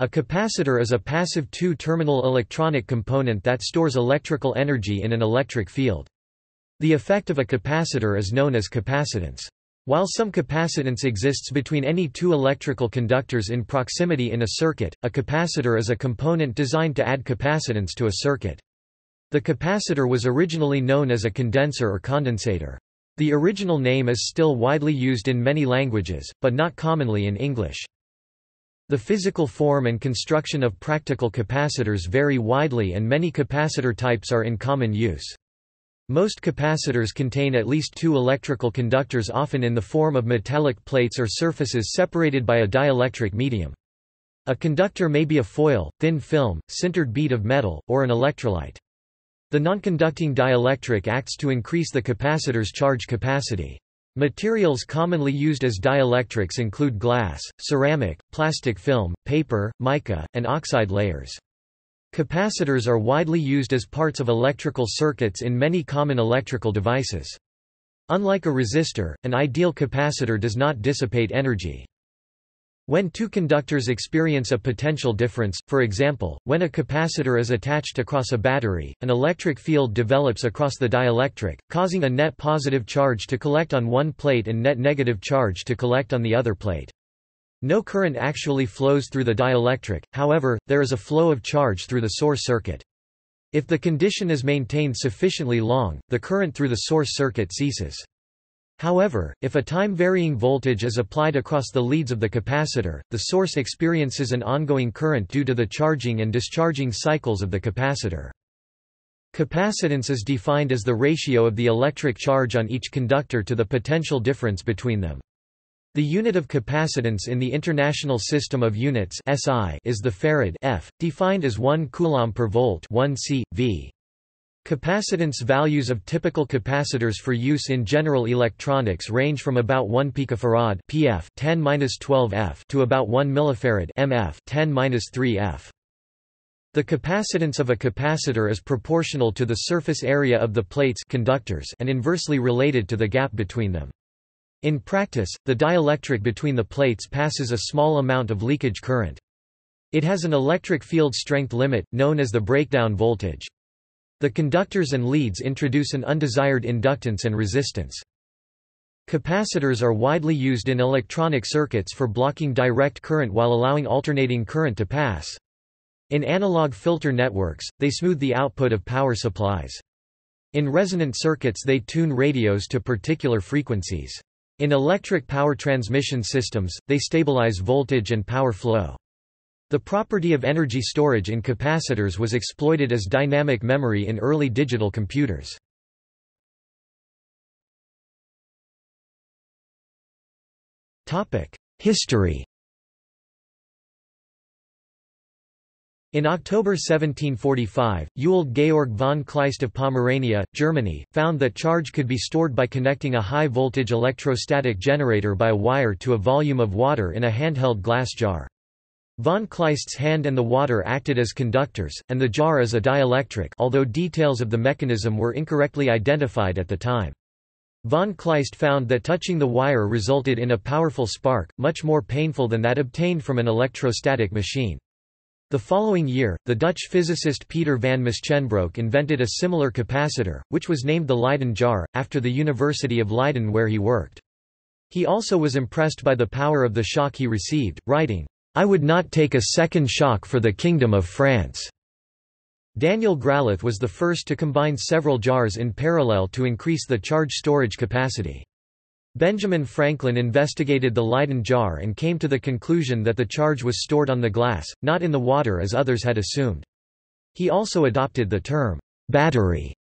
A capacitor is a passive two-terminal electronic component that stores electrical energy in an electric field. The effect of a capacitor is known as capacitance. While some capacitance exists between any two electrical conductors in proximity in a circuit, a capacitor is a component designed to add capacitance to a circuit. The capacitor was originally known as a condenser or condensator. The original name is still widely used in many languages, but not commonly in English. The physical form and construction of practical capacitors vary widely and many capacitor types are in common use. Most capacitors contain at least two electrical conductors often in the form of metallic plates or surfaces separated by a dielectric medium. A conductor may be a foil, thin film, sintered bead of metal, or an electrolyte. The nonconducting dielectric acts to increase the capacitor's charge capacity. Materials commonly used as dielectrics include glass, ceramic, plastic film, paper, mica, and oxide layers. Capacitors are widely used as parts of electrical circuits in many common electrical devices. Unlike a resistor, an ideal capacitor does not dissipate energy. When two conductors experience a potential difference, for example, when a capacitor is attached across a battery, an electric field develops across the dielectric, causing a net positive charge to collect on one plate and net negative charge to collect on the other plate. No current actually flows through the dielectric, however, there is a flow of charge through the source circuit. If the condition is maintained sufficiently long, the current through the source circuit ceases. However, if a time-varying voltage is applied across the leads of the capacitor, the source experiences an ongoing current due to the charging and discharging cycles of the capacitor. Capacitance is defined as the ratio of the electric charge on each conductor to the potential difference between them. The unit of capacitance in the International System of Units (SI) is the farad F, defined as 1 coulomb per volt, 1 C V. Capacitance values of typical capacitors for use in general electronics range from about 1 picofarad (pF) 10-12 F to about 1 millifarad (mF) 10-3 F. The capacitance of a capacitor is proportional to the surface area of the plates conductors and inversely related to the gap between them. In practice, the dielectric between the plates passes a small amount of leakage current. It has an electric field strength limit, known as the breakdown voltage. The conductors and leads introduce an undesired inductance and resistance. Capacitors are widely used in electronic circuits for blocking direct current while allowing alternating current to pass. In analog filter networks, they smooth the output of power supplies. In resonant circuits they tune radios to particular frequencies. In electric power transmission systems, they stabilize voltage and power flow. The property of energy storage in capacitors was exploited as dynamic memory in early digital computers. History In October 1745, Ewald Georg von Kleist of Pomerania, Germany, found that charge could be stored by connecting a high-voltage electrostatic generator by a wire to a volume of water in a handheld glass jar. Von Kleist's hand and the water acted as conductors, and the jar as a dielectric although details of the mechanism were incorrectly identified at the time. Von Kleist found that touching the wire resulted in a powerful spark, much more painful than that obtained from an electrostatic machine. The following year, the Dutch physicist Pieter van Musschenbroek invented a similar capacitor, which was named the Leyden jar, after the University of Leiden where he worked. He also was impressed by the power of the shock he received, writing, I would not take a second shock for the Kingdom of France. Daniel Gralath was the first to combine several jars in parallel to increase the charge storage capacity. Benjamin Franklin investigated the Leyden jar and came to the conclusion that the charge was stored on the glass, not in the water as others had assumed. He also adopted the term, battery,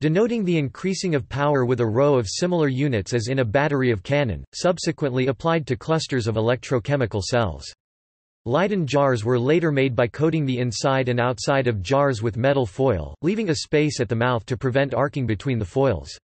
denoting the increasing of power with a row of similar units as in a battery of cannon, subsequently applied to clusters of electrochemical cells. Leyden jars were later made by coating the inside and outside of jars with metal foil, leaving a space at the mouth to prevent arcing between the foils.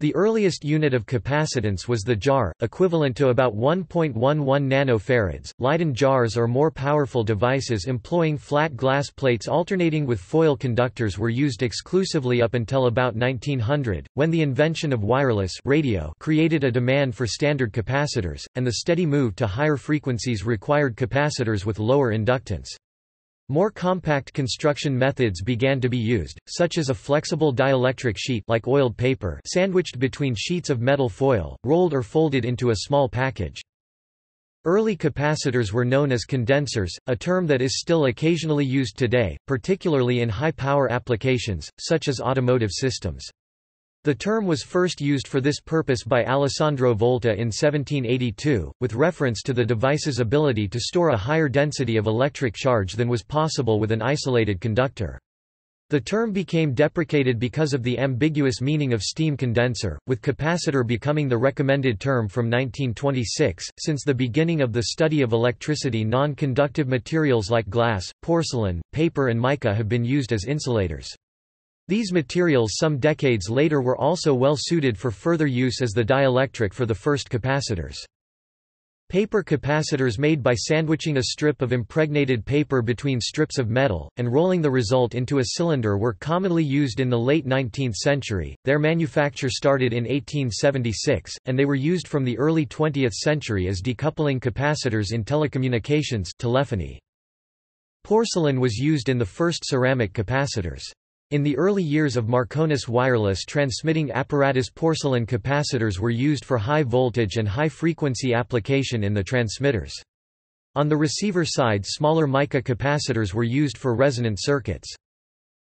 The earliest unit of capacitance was the jar, equivalent to about 1.11 nanofarads. Leyden jars or more powerful devices employing flat glass plates alternating with foil conductors were used exclusively up until about 1900, when the invention of wireless radio created a demand for standard capacitors, and the steady move to higher frequencies required capacitors with lower inductance. More compact construction methods began to be used, such as a flexible dielectric sheet like oiled paper sandwiched between sheets of metal foil, rolled or folded into a small package. Early capacitors were known as condensers, a term that is still occasionally used today, particularly in high-power applications, such as automotive systems. The term was first used for this purpose by Alessandro Volta in 1782, with reference to the device's ability to store a higher density of electric charge than was possible with an isolated conductor. The term became deprecated because of the ambiguous meaning of steam condenser, with capacitor becoming the recommended term from 1926. Since the beginning of the study of electricity, non conductive materials like glass, porcelain, paper, and mica have been used as insulators. These materials some decades later were also well suited for further use as the dielectric for the first capacitors. Paper capacitors made by sandwiching a strip of impregnated paper between strips of metal, and rolling the result into a cylinder were commonly used in the late 19th century. Their manufacture started in 1876, and they were used from the early 20th century as decoupling capacitors in telecommunications telephony. Porcelain was used in the first ceramic capacitors. In the early years of Marconi's wireless transmitting apparatus porcelain capacitors were used for high voltage and high frequency application in the transmitters. On the receiver side smaller mica capacitors were used for resonant circuits.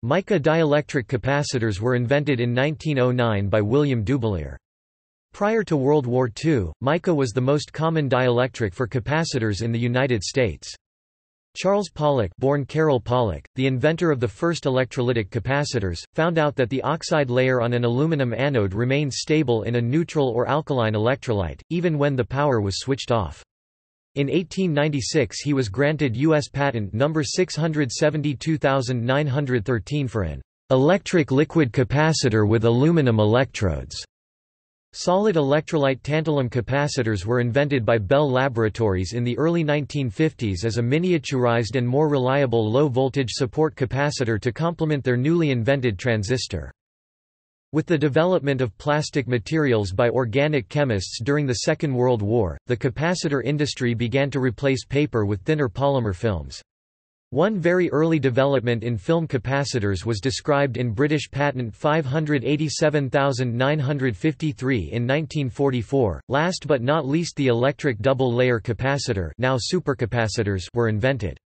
Mica dielectric capacitors were invented in 1909 by William Dubilier. Prior to World War II, mica was the most common dielectric for capacitors in the United States. Charles Pollak born Karol Pollak, the inventor of the first electrolytic capacitors, found out that the oxide layer on an aluminum anode remained stable in a neutral or alkaline electrolyte, even when the power was switched off. In 1896 he was granted U.S. Patent number 672913 for an electric liquid capacitor with aluminum electrodes. Solid electrolyte tantalum capacitors were invented by Bell Laboratories in the early 1950s as a miniaturized and more reliable low-voltage support capacitor to complement their newly invented transistor. With the development of plastic materials by organic chemists during the Second World War, the capacitor industry began to replace paper with thinner polymer films. One very early development in film capacitors was described in British Patent 587953 in 1944. Last but not least the electric double-layer capacitor now supercapacitors were invented.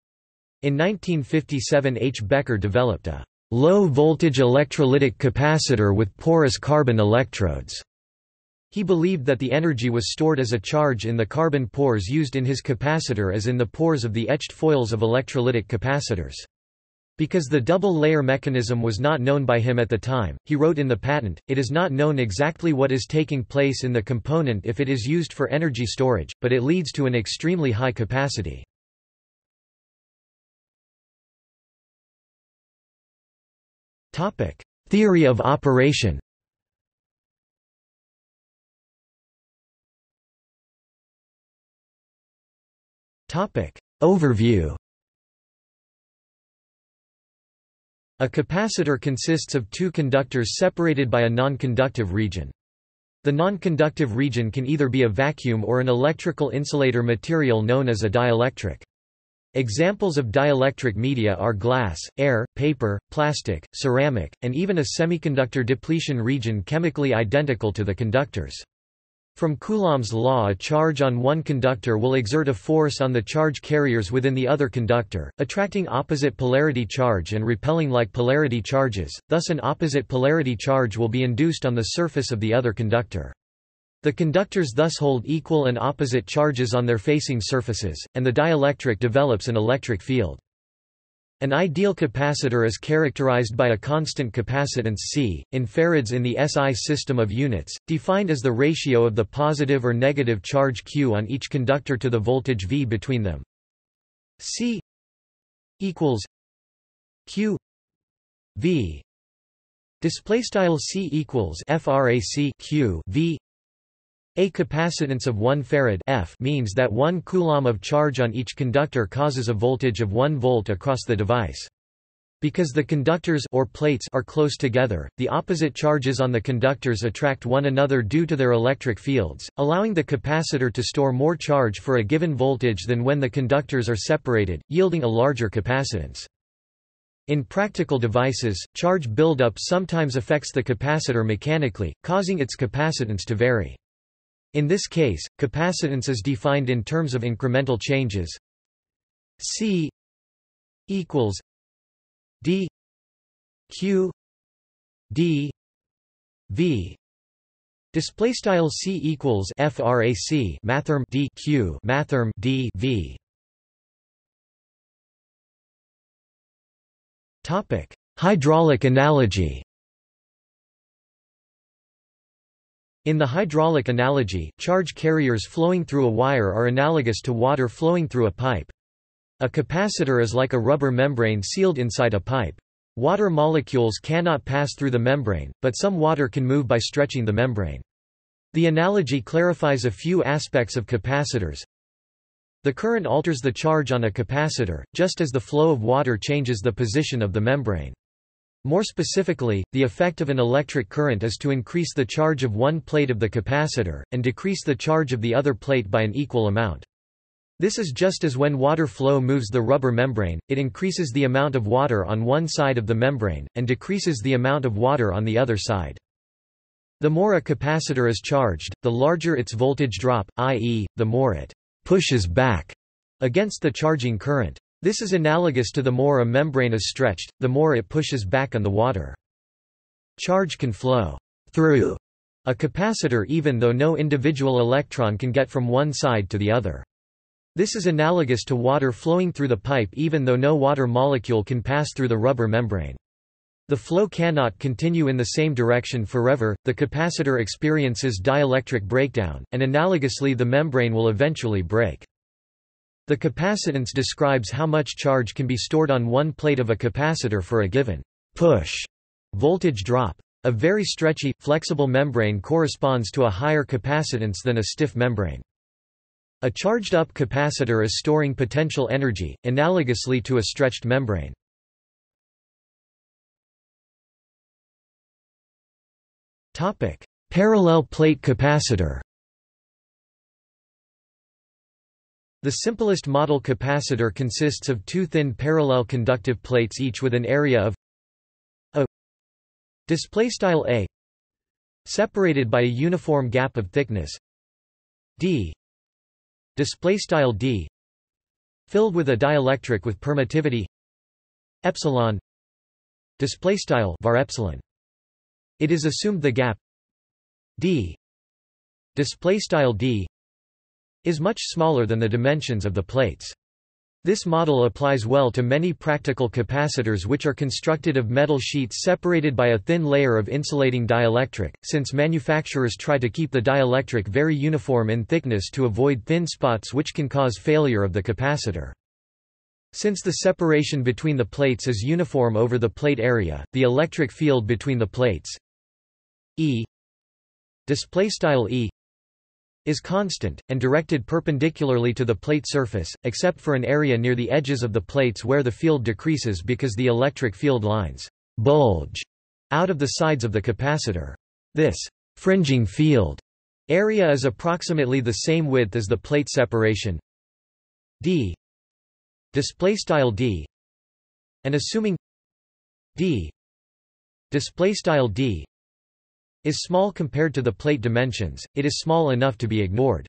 In 1957 H. Becker developed a low-voltage electrolytic capacitor with porous carbon electrodes. He believed that the energy was stored as a charge in the carbon pores used in his capacitor as in the pores of the etched foils of electrolytic capacitors. Because the double-layer mechanism was not known by him at the time, he wrote in the patent, it is not known exactly what is taking place in the component if it is used for energy storage, but it leads to an extremely high capacity. Theory of operation Topic. Overview A capacitor consists of two conductors separated by a non-conductive region. The non-conductive region can either be a vacuum or an electrical insulator material known as a dielectric. Examples of dielectric media are glass, air, paper, plastic, ceramic, and even a semiconductor depletion region chemically identical to the conductors. From Coulomb's law a charge on one conductor will exert a force on the charge carriers within the other conductor, attracting opposite polarity charge and repelling like polarity charges, thus an opposite polarity charge will be induced on the surface of the other conductor. The conductors thus hold equal and opposite charges on their facing surfaces, and the dielectric develops an electric field. An ideal capacitor is characterized by a constant capacitance C, in farads in the SI system of units, defined as the ratio of the positive or negative charge Q on each conductor to the voltage V between them. C equals Q V Display style C equals frac Q V a capacitance of 1 farad F means that 1 coulomb of charge on each conductor causes a voltage of 1 volt across the device. Because the conductors or plates are close together, the opposite charges on the conductors attract one another due to their electric fields, allowing the capacitor to store more charge for a given voltage than when the conductors are separated, yielding a larger capacitance. In practical devices, charge buildup sometimes affects the capacitor mechanically, causing its capacitance to vary. In this case, capacitance is defined in terms of incremental changes. C equals D Q D V. Display style C equals frac mathrm D Q mathrm D V. Topic hydraulic analogy In the hydraulic analogy, charge carriers flowing through a wire are analogous to water flowing through a pipe. A capacitor is like a rubber membrane sealed inside a pipe. Water molecules cannot pass through the membrane, but some water can move by stretching the membrane. The analogy clarifies a few aspects of capacitors. The current alters the charge on a capacitor, just as the flow of water changes the position of the membrane. More specifically, the effect of an electric current is to increase the charge of one plate of the capacitor, and decrease the charge of the other plate by an equal amount. This is just as when water flow moves the rubber membrane, it increases the amount of water on one side of the membrane, and decreases the amount of water on the other side. The more a capacitor is charged, the larger its voltage drop, i.e., the more it pushes back against the charging current. This is analogous to the more a membrane is stretched, the more it pushes back on the water. Charge can flow through a capacitor even though no individual electron can get from one side to the other. This is analogous to water flowing through the pipe even though no water molecule can pass through the rubber membrane. The flow cannot continue in the same direction forever, the capacitor experiences dielectric breakdown, and analogously the membrane will eventually break. The capacitance describes how much charge can be stored on one plate of a capacitor for a given push voltage drop. A very stretchy, flexible membrane corresponds to a higher capacitance than a stiff membrane. A charged-up capacitor is storing potential energy, analogously to a stretched membrane. Parallel plate capacitor The simplest model capacitor consists of two thin parallel conductive plates each with an area of a displaystyle a separated by a uniform gap of thickness d displaystyle d filled with a dielectric with permittivity epsilon displaystyle var epsilon. It is assumed the gap d displaystyle d is much smaller than the dimensions of the plates. This model applies well to many practical capacitors which are constructed of metal sheets separated by a thin layer of insulating dielectric, since manufacturers try to keep the dielectric very uniform in thickness to avoid thin spots which can cause failure of the capacitor. Since the separation between the plates is uniform over the plate area, the electric field between the plates E display style E is constant, and directed perpendicularly to the plate surface, except for an area near the edges of the plates where the field decreases because the electric field lines bulge out of the sides of the capacitor. This fringing field area is approximately the same width as the plate separation d display style d and assuming d display style d is small compared to the plate dimensions, it is small enough to be ignored.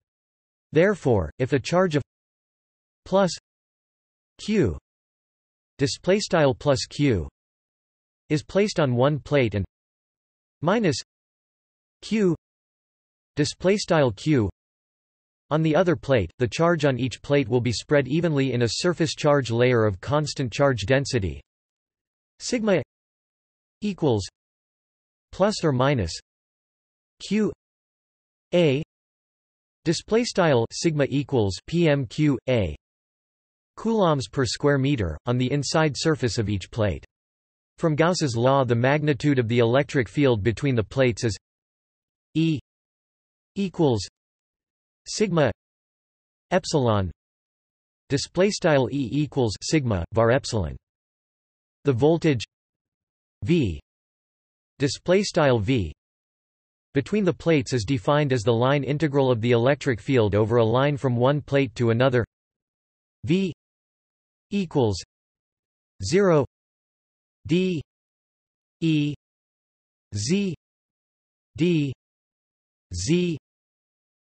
Therefore, if a charge of plus q displaystyle plus q is placed on one plate and minus q displaystyle q on the other plate, the charge on each plate will be spread evenly in a surface charge layer of constant charge density sigma equals plus or minus q a display style sigma equals pmq a coulombs per square meter on the inside surface of each plate. From Gauss's law the magnitude of the electric field between the plates is E equals sigma epsilon display style E equals sigma var epsilon. The voltage V display style V between the plates is defined as the line integral of the electric field over a line from one plate to another. V equals 0 D E Z D Z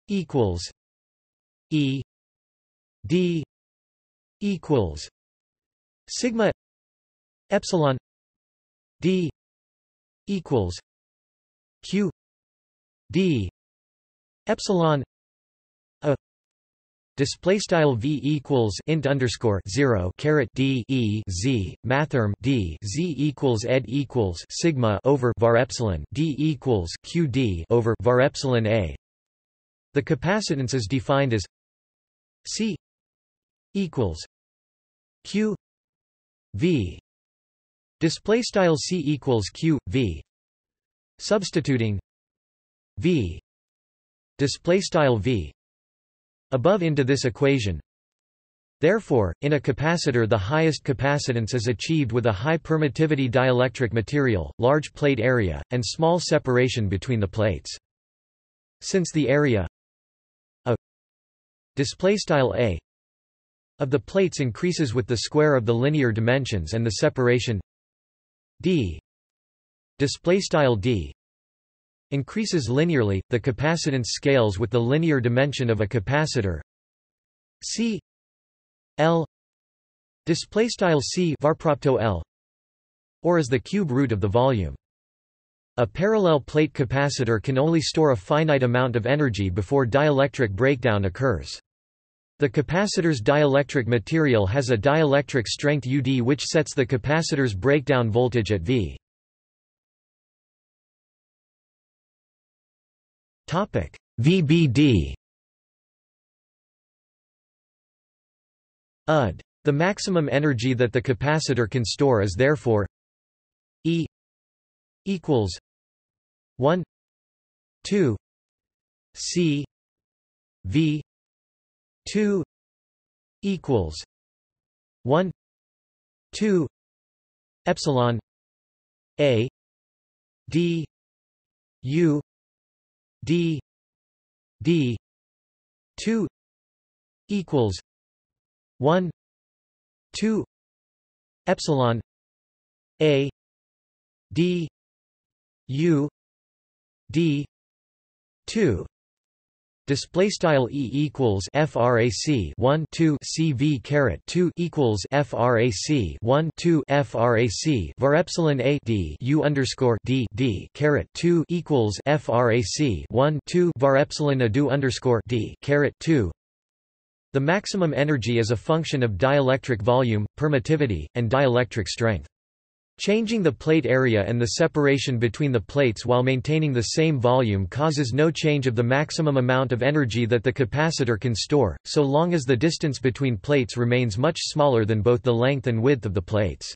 equals E D equals sigma epsilon D equals Q D epsilon a Display style v equals int underscore zero caret d e z mathrm d z equals ed equals sigma over var epsilon d equals q d over var epsilon a. The capacitance is defined as c equals q v display style c equals q v. Substituting v. Display style v. Above into this equation. Therefore, in a capacitor the highest capacitance is achieved with a high permittivity dielectric material, large plate area, and small separation between the plates. Since the area a a of the plates increases with the square of the linear dimensions and the separation d. Display style d. Increases linearly, the capacitance scales with the linear dimension of a capacitor. C. L. Display style C varpropto L. Or as the cube root of the volume. A parallel plate capacitor can only store a finite amount of energy before dielectric breakdown occurs. The capacitor's dielectric material has a dielectric strength UD which sets the capacitor's breakdown voltage at V. Topic: VBD. UD. The maximum energy that the capacitor can store is therefore E equals 1 2 C V 2 equals 1 2 epsilon A D U d d 2 equals 1 2 epsilon a d u d 2 Display style e equals frac 1 2 cv caret 2 equals frac 1 2 frac var epsilon a d u underscore d d caret 2 equals frac 1 2 var epsilon a do underscore d caret 2. The maximum energy is a function of dielectric volume, permittivity, and dielectric strength. Changing the plate area and the separation between the plates while maintaining the same volume causes no change of the maximum amount of energy that the capacitor can store, so long as the distance between plates remains much smaller than both the length and width of the plates.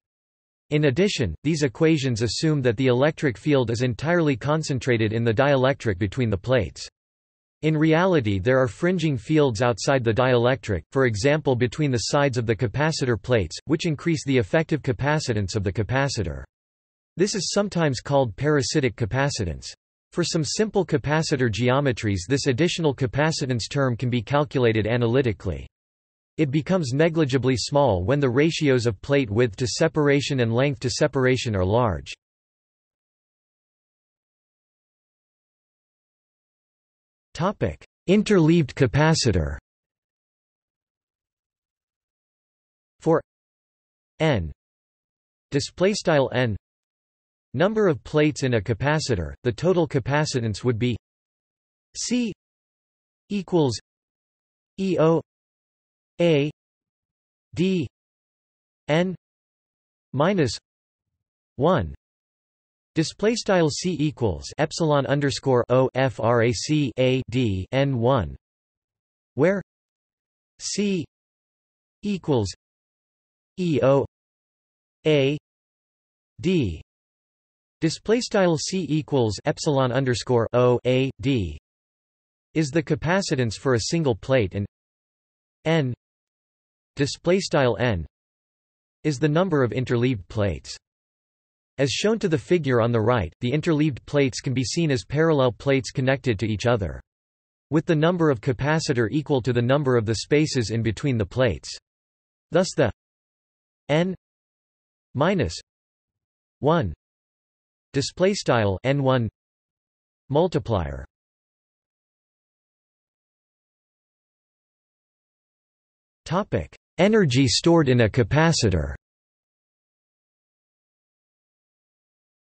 In addition, these equations assume that the electric field is entirely concentrated in the dielectric between the plates. In reality there are fringing fields outside the dielectric, for example between the sides of the capacitor plates, which increase the effective capacitance of the capacitor. This is sometimes called parasitic capacitance. For some simple capacitor geometries this additional capacitance term can be calculated analytically. It becomes negligibly small when the ratios of plate width to separation and length to separation are large. Interleaved capacitor. For n. Display style n. Number of plates in a capacitor, the total capacitance would be C equals EO A D N minus one Display style c equals epsilon underscore o frac a d n one, where c equals e o a d display style c equals epsilon underscore o a d is the capacitance for a single plate and n display style n is the number of interleaved plates. As shown to the figure on the right, the interleaved plates can be seen as parallel plates connected to each other. With the number of capacitor equal to the number of the spaces in between the plates. Thus the n minus 1 display style n1 multiplier topic Energy stored in a capacitor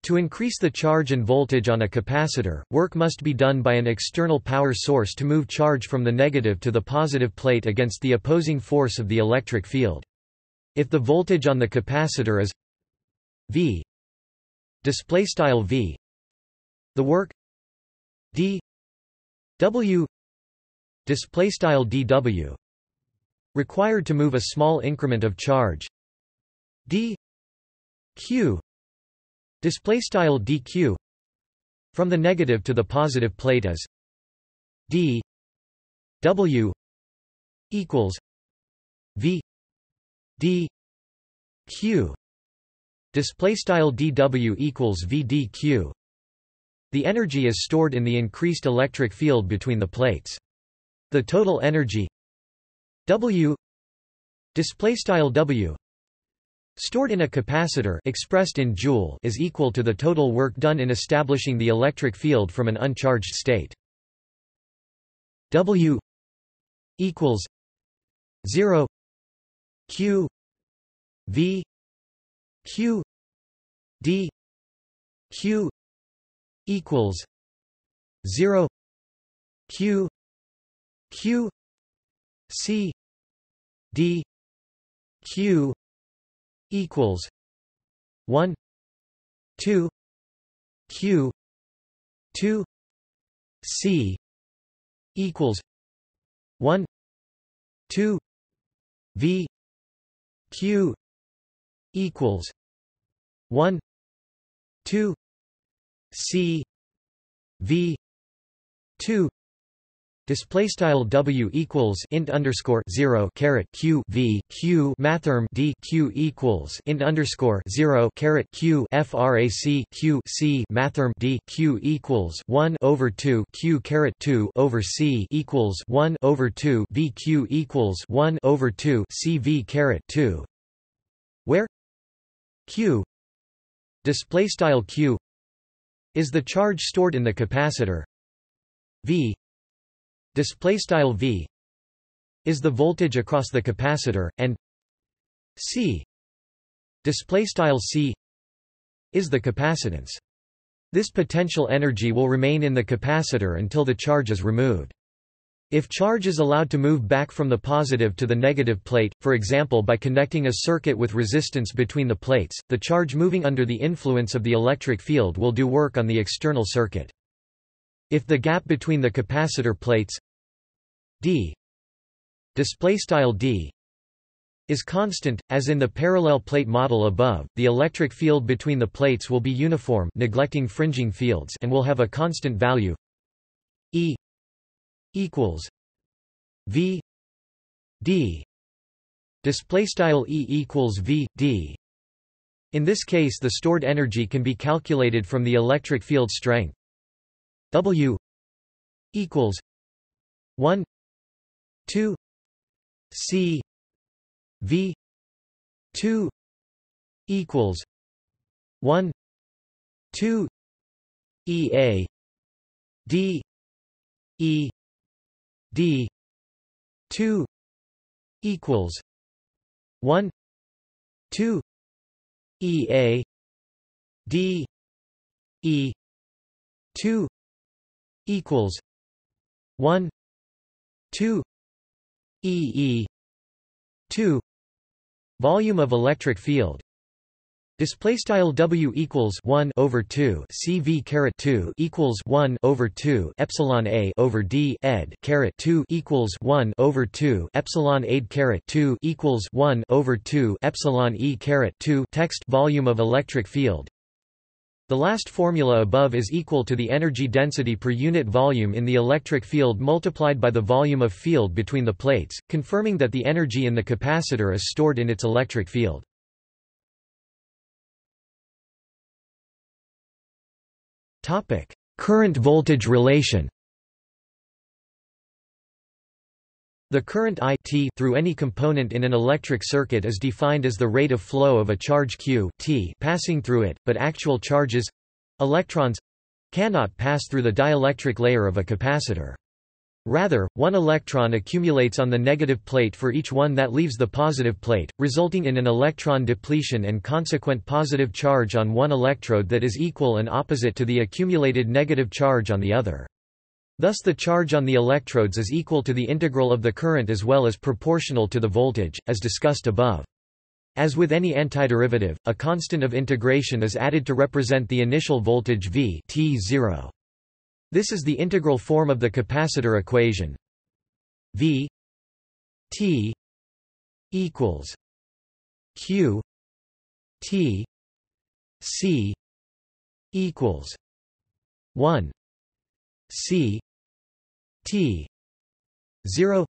To increase the charge and voltage on a capacitor, work must be done by an external power source to move charge from the negative to the positive plate against the opposing force of the electric field. If the voltage on the capacitor is V display style V the work d W display style dW required to move a small increment of charge d q display style dq from the negative to the positive plate as d w equals v d q. Display style dw equals v dq the energy is stored in the increased electric field between the plates. The total energy W display style W stored in a capacitor expressed in joule is equal to the total work done in establishing the electric field from an uncharged state. W equals 0 Q V Q D Q equals 0 Q Q C D Q equals one two Q two C equals one two V Q equals one two C V two Display style W equals int underscore zero caret Q V Q mathrm D Q equals int underscore zero caret Q FRAC Q C mathrm D Q equals one over two Q caret two over C equals one over two V Q equals one over two C V caret two. Where Q display style Q is the charge stored in the capacitor. V display style V is the voltage across the capacitor and C display style C is the capacitance this potential energy will remain in the capacitor until the charge is removed if charge is allowed to move back from the positive to the negative plate, for example by connecting a circuit with resistance between the plates, the charge moving under the influence of the electric field will do work on the external circuit. If the gap between the capacitor plates d. Display style d is constant, as in the parallel plate model above, the electric field between the plates will be uniform neglecting fringing fields and will have a constant value. E equals V D. Display style E equals V D. In this case the stored energy can be calculated from the electric field strength. W equals 1 2 C V 2 equals 1 2 E A D E D 2 equals 1 2 E A D E 2 equals 1 2 E E. 2 volume of electric field. Display style W equals one over two. CV caret two equals one over two. Epsilon A over D. Ed caret two equals one over two. Epsilon A caret two equals one over two. Epsilon E caret two. Text volume of electric field. The last formula above is equal to the energy density per unit volume in the electric field multiplied by the volume of field between the plates, confirming that the energy in the capacitor is stored in its electric field. Current voltage relation The current I t through any component in an electric circuit is defined as the rate of flow of a charge q t passing through it, but actual charges—electrons, cannot pass through the dielectric layer of a capacitor. Rather, one electron accumulates on the negative plate for each one that leaves the positive plate, resulting in an electron depletion and consequent positive charge on one electrode that is equal and opposite to the accumulated negative charge on the other. Thus the charge on the electrodes is equal to the integral of the current as well as proportional to the voltage, as discussed above. As with any antiderivative, a constant of integration is added to represent the initial voltage V t0. This is the integral form of the capacitor equation. V T equals Q T C equals one C T zero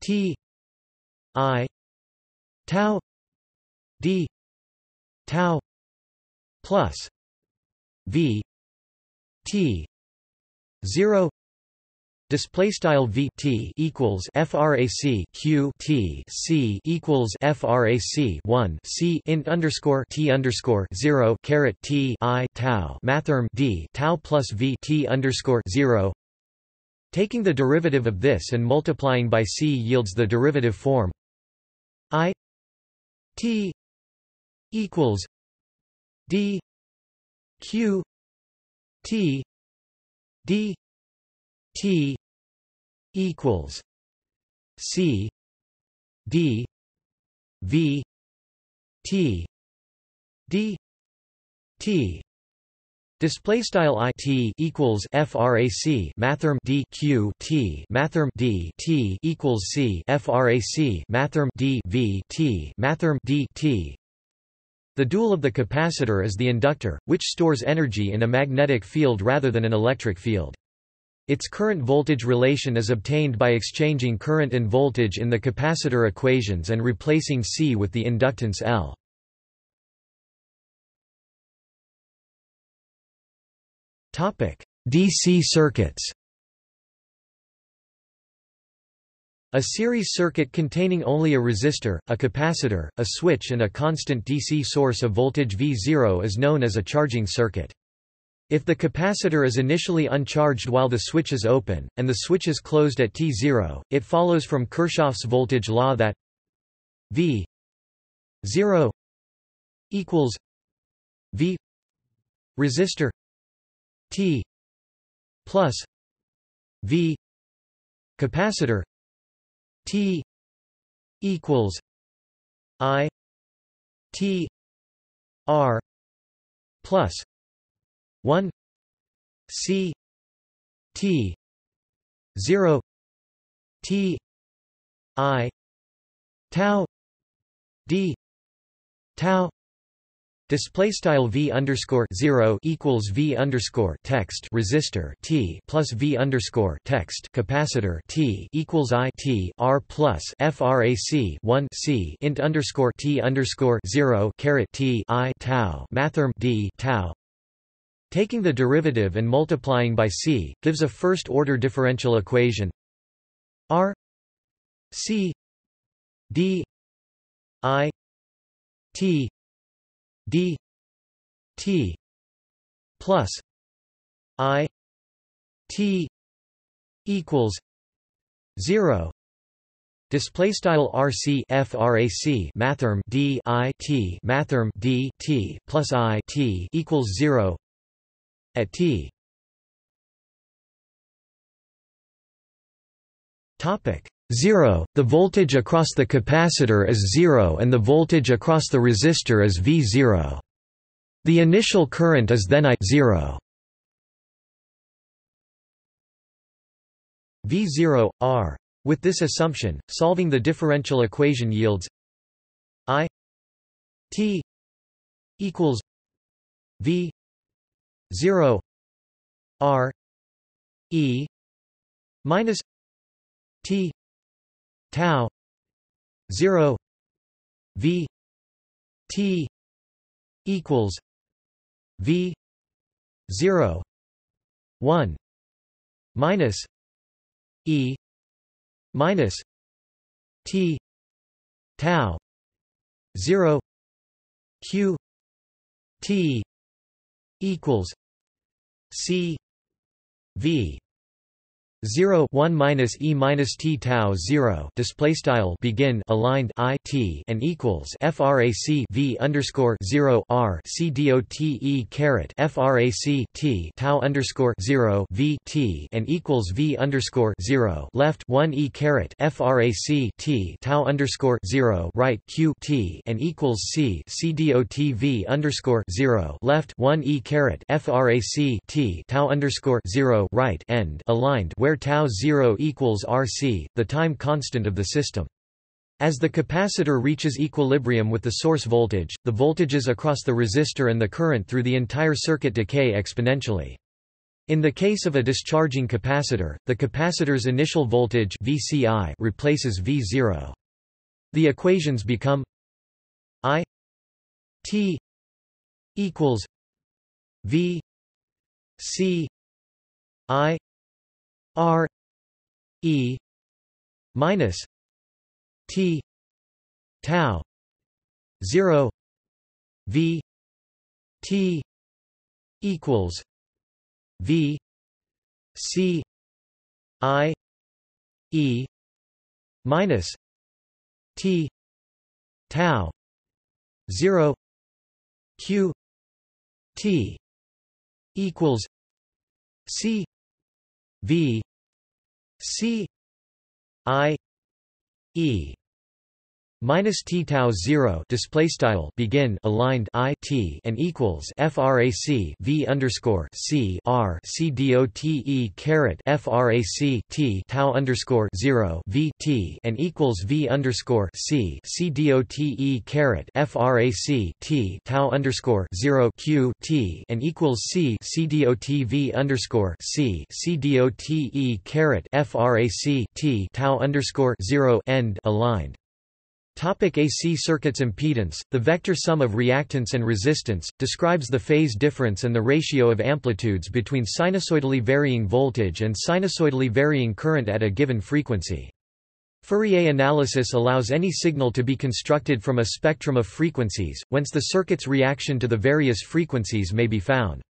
T I tau D tau plus V T 0 display style v t equals frac q t c equals frac 1 c int underscore t underscore 0 caret t i tau mathrm d tau plus v t underscore 0 taking the derivative of this and multiplying by c yields the derivative form i t equals d q t d t equals c d v t d t Display style i t equals frac mathrm d q t mathrm d t equals c frac mathrm d v t mathrm d t the dual of the capacitor is the inductor, which stores energy in a magnetic field rather than an electric field. Its current voltage relation is obtained by exchanging current and voltage in the capacitor equations and replacing C with the inductance L. DC circuits A series circuit containing only a resistor, a capacitor, a switch and a constant DC source of voltage V0 is known as a charging circuit. If the capacitor is initially uncharged while the switch is open, and the switch is closed at T0, it follows from Kirchhoff's voltage law that V 0 equals V resistor T plus V capacitor T equals I T R plus one C T zero T I tau D tau Display style v underscore zero equals v underscore text resistor t plus v underscore text capacitor t equals i t r plus frac one c int underscore t underscore zero caret t i tau mathrm d tau. Taking the derivative and multiplying by c gives a first-order differential equation r c d i t d t plus i t equals 0 Display style RC frac mathrm D I T mathrm D T plus I T equals zero at T. Topic 0, the voltage across the capacitor is 0 and the voltage across the resistor is V0. The initial current is then I 0. V0, R. With this assumption, solving the differential equation yields I T equals V 0 R E minus T tau 0 V T equals V 0 1 minus E minus T tau 0 Q T equals C V 0 1 minus e minus t tau 0 display style begin aligned i t and equals frac v underscore 0 r c dot e caret frac t tau underscore 0 v t and equals v underscore 0 left 1 e caret frac t tau underscore 0 right q t and equals c c dot v underscore 0 left 1 e caret frac t tau underscore 0 right end aligned where where tau 0 equals Rc, the time constant of the system. As the capacitor reaches equilibrium with the source voltage, the voltages across the resistor and the current through the entire circuit decay exponentially. In the case of a discharging capacitor, the capacitor's initial voltage VCI replaces V0. The equations become I T equals V C I R E minus T tau zero V T equals V C I E minus T tau zero Q T equals C V C I E minus t tau 0 display style begin aligned i t and equals frac v underscore c r c dot e caret frac t tau underscore 0 v t and equals v underscore c c dot e caret frac t tau underscore 0 q t and equals c c dot v underscore c c dot e caret frac t tau underscore 0 end aligned Topic AC circuits Impedance, the vector sum of reactance and resistance, describes the phase difference and the ratio of amplitudes between sinusoidally varying voltage and sinusoidally varying current at a given frequency. Fourier analysis allows any signal to be constructed from a spectrum of frequencies, whence the circuit's reaction to the various frequencies may be found.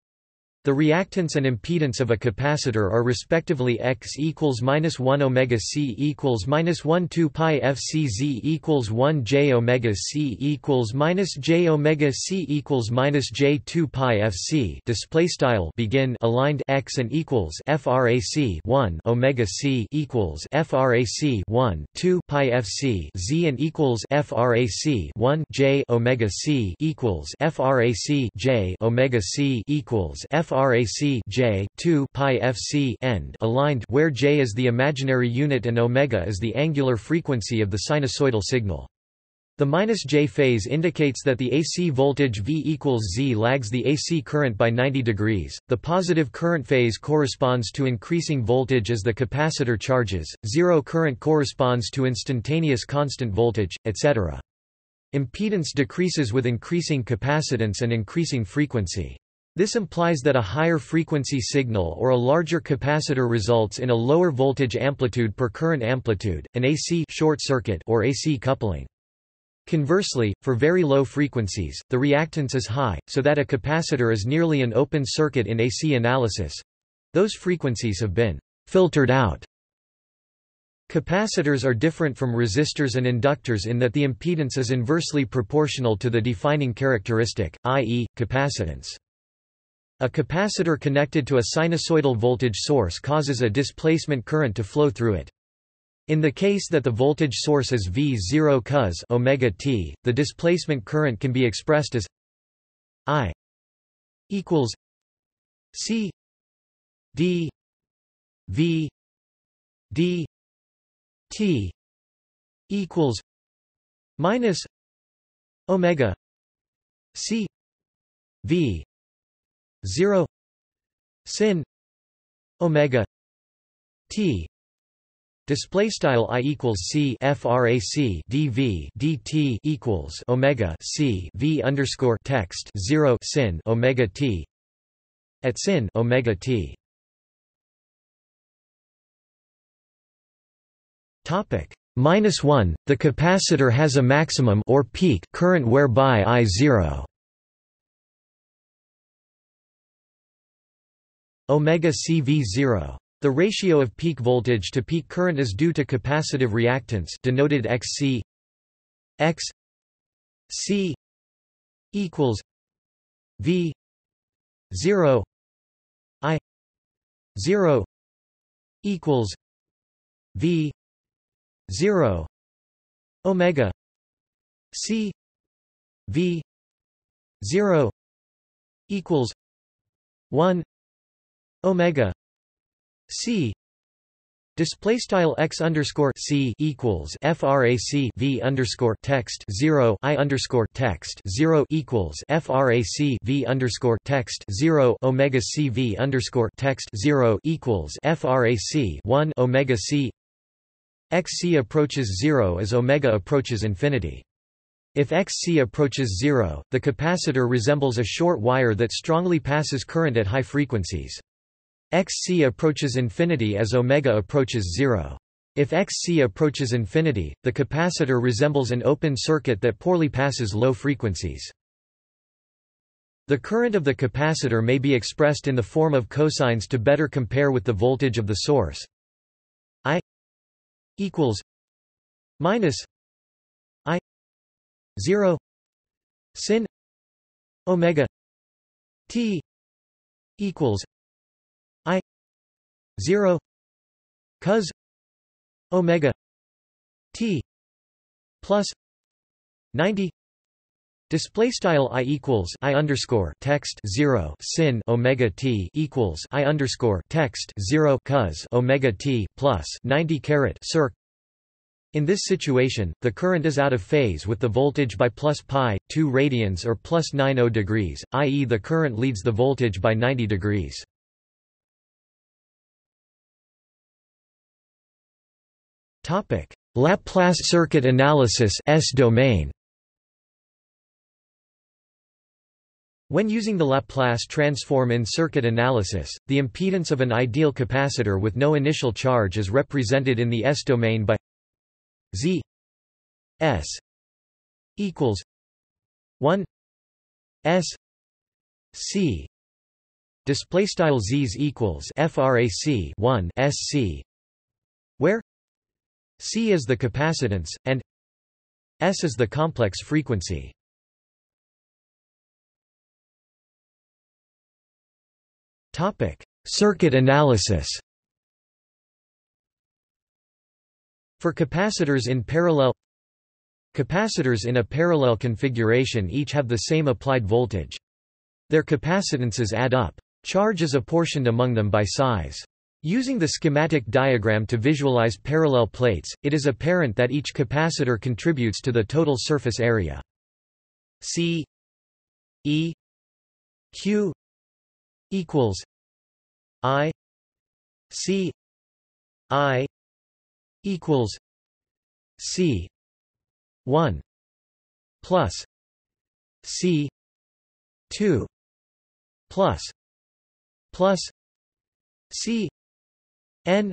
The reactance and impedance of a capacitor are respectively x equals minus 1 omega c equals minus 1 2 pi f c z equals 1 j omega c equals minus j omega c equals minus j 2 pi f c. Display style begin aligned x and equals frac 1 omega c equals frac 1 2 pi f c z and equals frac 1 j omega c equals frac j omega c equals f frac j 2 pi fc end aligned where j is the imaginary unit and omega is the angular frequency of the sinusoidal signal. The minus j phase indicates that the AC voltage V equals Z lags the AC current by 90 degrees. The positive current phase corresponds to increasing voltage as the capacitor charges, zero current corresponds to instantaneous constant voltage, etc. Impedance decreases with increasing capacitance and increasing frequency. This implies that a higher frequency signal or a larger capacitor results in a lower voltage amplitude per current amplitude, an AC short circuit or AC coupling. Conversely, for very low frequencies, the reactance is high, so that a capacitor is nearly an open circuit in AC analysis. Those frequencies have been filtered out. Capacitors are different from resistors and inductors in that the impedance is inversely proportional to the defining characteristic, i.e., capacitance. A capacitor connected to a sinusoidal voltage source causes a displacement current to flow through it. In the case that the voltage source is V0 cos omega t, the displacement current can be expressed as I equals C D V D T equals minus omega C V 0 sin omega t display style i equals c frac dv dt equals omega c v underscore text 0 sin omega t at sin omega t. Topic. Minus 1 the capacitor has a maximum or peak current whereby i0 omega CV zero. The ratio of peak voltage to peak current is due to capacitive reactance denoted XC X C equals V 0 I 0 equals V 0 omega C V 0 equals 1 omega C display style x underscore c equals frac v underscore text zero i underscore text zero equals frac v underscore text zero omega c v underscore text zero equals frac one omega c xc approaches zero as omega approaches infinity. If xc approaches zero, the capacitor resembles a short wire that strongly passes current at high frequencies. Xc approaches infinity as omega approaches zero. If Xc approaches infinity, the capacitor resembles an open circuit that poorly passes low frequencies. The current of the capacitor may be expressed in the form of cosines to better compare with the voltage of the source. I equals minus I 0 sin omega t equals 0 cos omega t plus 90 Display style i equals i underscore text zero sin omega t equals i underscore text zero cos omega t plus ninety caret circ. In this situation, the current is out of phase with the voltage by plus pi two radians or plus 90 degrees, i.e., the current leads the voltage by 90 degrees. Topic: Laplace circuit analysis S-domain. When using the Laplace transform in circuit analysis, the impedance of an ideal capacitor with no initial charge is represented in the S-domain by Z S equals 1 S C display style Z's equals frac 1 SC where C is the capacitance, and S is the complex frequency. Topic: Circuit analysis. For capacitors in parallel Capacitors in a parallel configuration each have the same applied voltage. Their capacitances add up. Charge is apportioned among them by size. Using the schematic diagram to visualize parallel plates, it is apparent that each capacitor contributes to the total surface area. C E Q equals I C I equals C one plus C two plus plus C n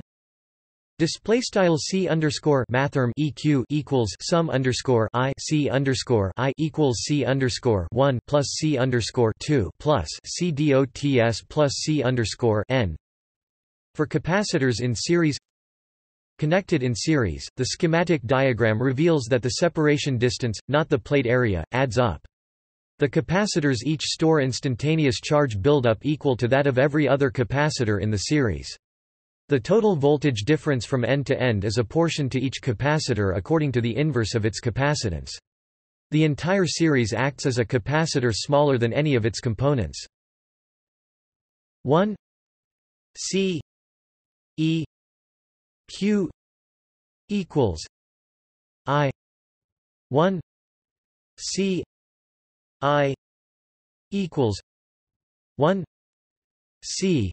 Display style c underscore mathrm eq equals sum underscore i c underscore i equals c underscore one plus c underscore two plus c dots plus c underscore n. For capacitors in series connected in series, the schematic diagram reveals that the separation distance, not the plate area, adds up. The capacitors each store instantaneous charge buildup equal to that of every other capacitor in the series. The total voltage difference from end to end is apportioned to each capacitor according to the inverse of its capacitance. The entire series acts as a capacitor smaller than any of its components. 1 C E Q equals I 1 C I equals 1 C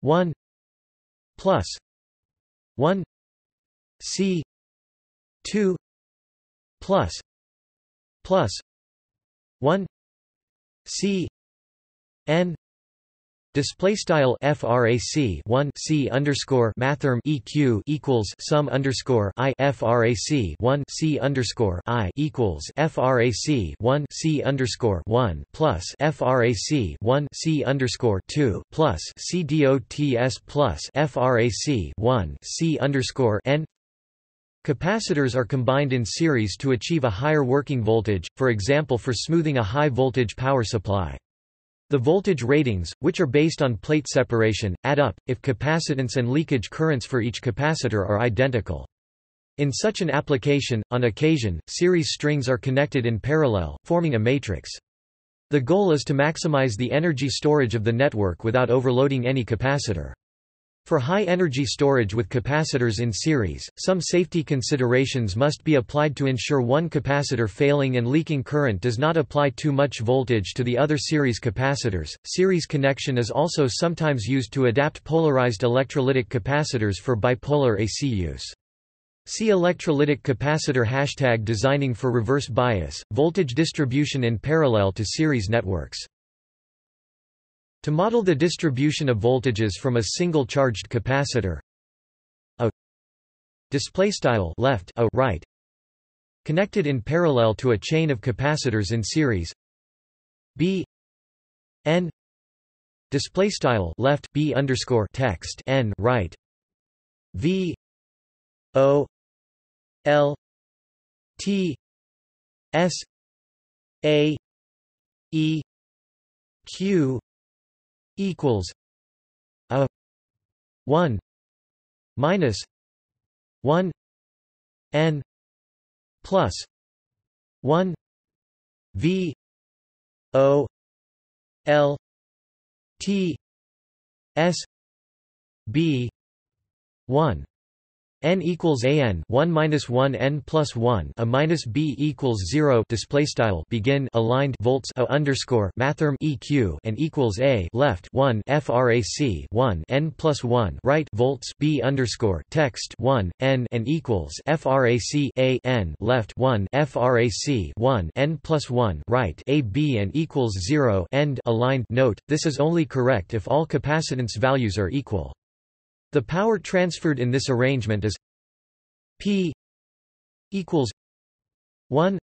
1 plus 1 C 2 plus plus 1 C N Display style frac 1 c underscore mathrm eq equals sum underscore i frac 1 c underscore i equals frac 1 c underscore 1 plus frac 1 c underscore 2 plus c dots plus frac 1 c underscore n Capacitors are combined in series to achieve a higher working voltage, for example for smoothing a high voltage power supply. The voltage ratings, which are based on plate separation, add up, if capacitance and leakage currents for each capacitor are identical. In such an application, on occasion, series strings are connected in parallel, forming a matrix. The goal is to maximize the energy storage of the network without overloading any capacitor. For high-energy storage with capacitors in series, some safety considerations must be applied to ensure one capacitor failing and leaking current does not apply too much voltage to the other series capacitors. Series connection is also sometimes used to adapt polarized electrolytic capacitors for bipolar AC use. See electrolytic capacitor hashtag designing for reverse bias, voltage distribution in parallel to series networks. To model the distribution of voltages from a single charged capacitor. A display style left a right connected in parallel to a chain of capacitors in series. B n display style left b underscore text n right. V o l t s a e q equals a 1 minus 1 n plus 1 v o l t s b 1 n equals a n 1 minus 1 n plus 1 a minus b equals 0 display style begin aligned volts a underscore mathrm eq and equals a left 1 frac 1 n plus 1 right volts b underscore text 1 n and equals frac a n left 1 frac 1 n plus 1 right a b and equals 0 end aligned note this is only correct if all capacitance values are equal the power transferred in this arrangement is P equals 1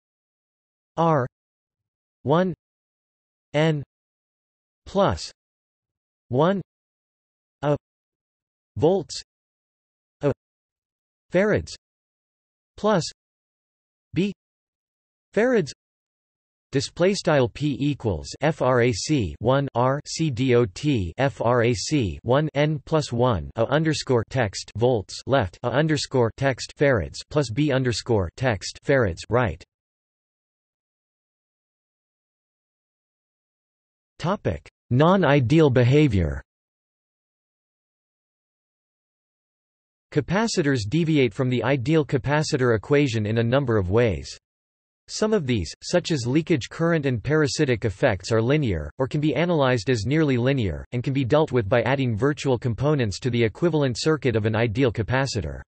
R 1 N plus 1 a volts a farads plus B farads Display style p equals frac 1 r c dot frac 1 n plus 1 a underscore text volts left a underscore text farads plus b underscore text farads right. Topic: Non-ideal behavior. Capacitors deviate from the ideal capacitor equation in a number of ways. Some of these, such as leakage current and parasitic effects are linear, or can be analyzed as nearly linear, and can be dealt with by adding virtual components to the equivalent circuit of an ideal capacitor.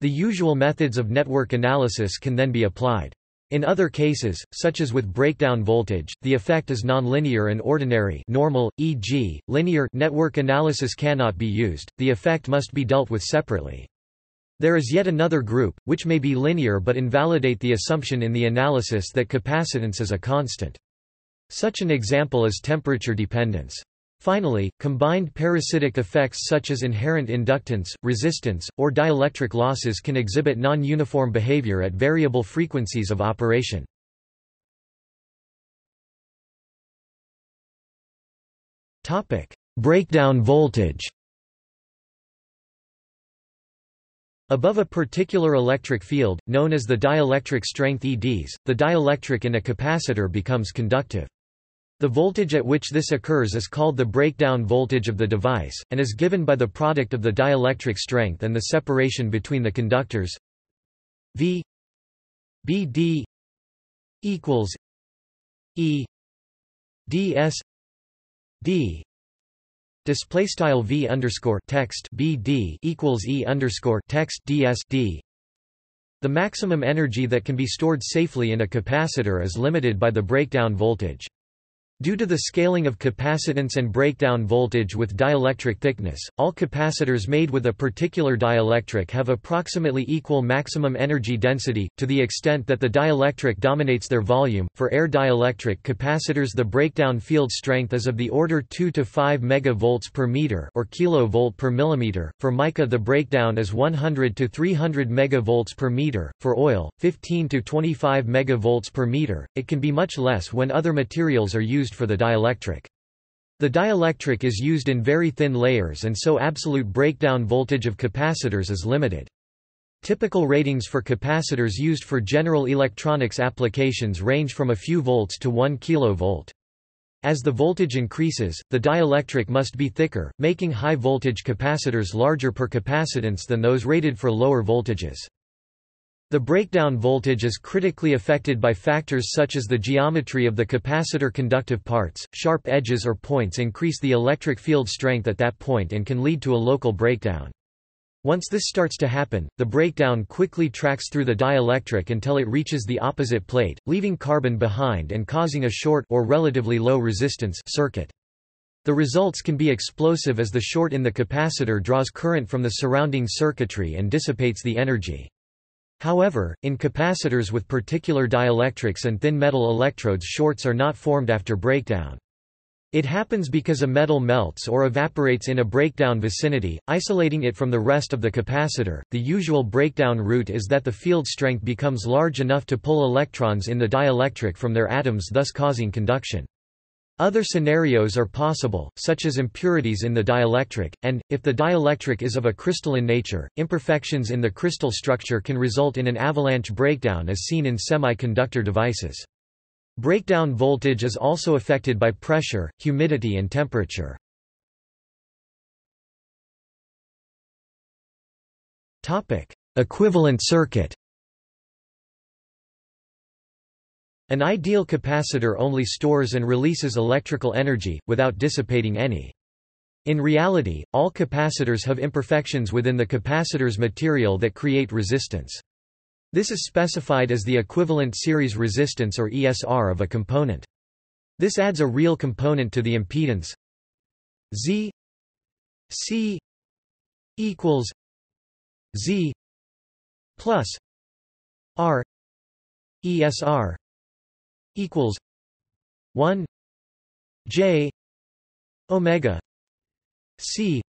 The usual methods of network analysis can then be applied. In other cases, such as with breakdown voltage, the effect is nonlinear and ordinary normal, e.g., linear network analysis cannot be used, the effect must be dealt with separately. There is yet another group, which may be linear but invalidate the assumption in the analysis that capacitance is a constant. Such an example is temperature dependence. Finally, combined parasitic effects such as inherent inductance, resistance, or dielectric losses can exhibit non-uniform behavior at variable frequencies of operation. Breakdown voltage Above a particular electric field, known as the dielectric strength EDs, the dielectric in a capacitor becomes conductive. The voltage at which this occurs is called the breakdown voltage of the device, and is given by the product of the dielectric strength and the separation between the conductors V BD equals E DS D display style V underscore text BD equals E underscore text DS D the maximum energy that can be stored safely in a capacitor is limited by the breakdown voltage. Due to the scaling of capacitance and breakdown voltage with dielectric thickness, all capacitors made with a particular dielectric have approximately equal maximum energy density, to the extent that the dielectric dominates their volume. For air dielectric capacitors the breakdown field strength is of the order 2 to 5 MV per meter or kilovolt per millimeter. For mica the breakdown is 100 to 300 MV per meter, for oil, 15 to 25 MV per meter. It can be much less when other materials are used used for the dielectric. The dielectric is used in very thin layers and so absolute breakdown voltage of capacitors is limited. Typical ratings for capacitors used for general electronics applications range from a few volts to 1 kV. As the voltage increases, the dielectric must be thicker, making high-voltage capacitors larger per capacitance than those rated for lower voltages. The breakdown voltage is critically affected by factors such as the geometry of the capacitor conductive parts, sharp edges or points increase the electric field strength at that point and can lead to a local breakdown. Once this starts to happen, the breakdown quickly tracks through the dielectric until it reaches the opposite plate, leaving carbon behind and causing a short or relatively low resistance circuit. The results can be explosive as the short in the capacitor draws current from the surrounding circuitry and dissipates the energy. However, in capacitors with particular dielectrics and thin metal electrodes shorts are not formed after breakdown. It happens because a metal melts or evaporates in a breakdown vicinity, isolating it from the rest of the capacitor. The usual breakdown route is that the field strength becomes large enough to pull electrons in the dielectric from their atoms thus causing conduction. Other scenarios are possible, such as impurities in the dielectric, and, if the dielectric is of a crystalline nature, imperfections in the crystal structure can result in an avalanche breakdown as seen in semiconductor devices. Breakdown voltage is also affected by pressure, humidity and temperature. Equivalent circuit An ideal capacitor only stores and releases electrical energy, without dissipating any. In reality, all capacitors have imperfections within the capacitor's material that create resistance. This is specified as the equivalent series resistance or ESR of a component. This adds a real component to the impedance Z C equals Z plus R ESR equals 1 j omega c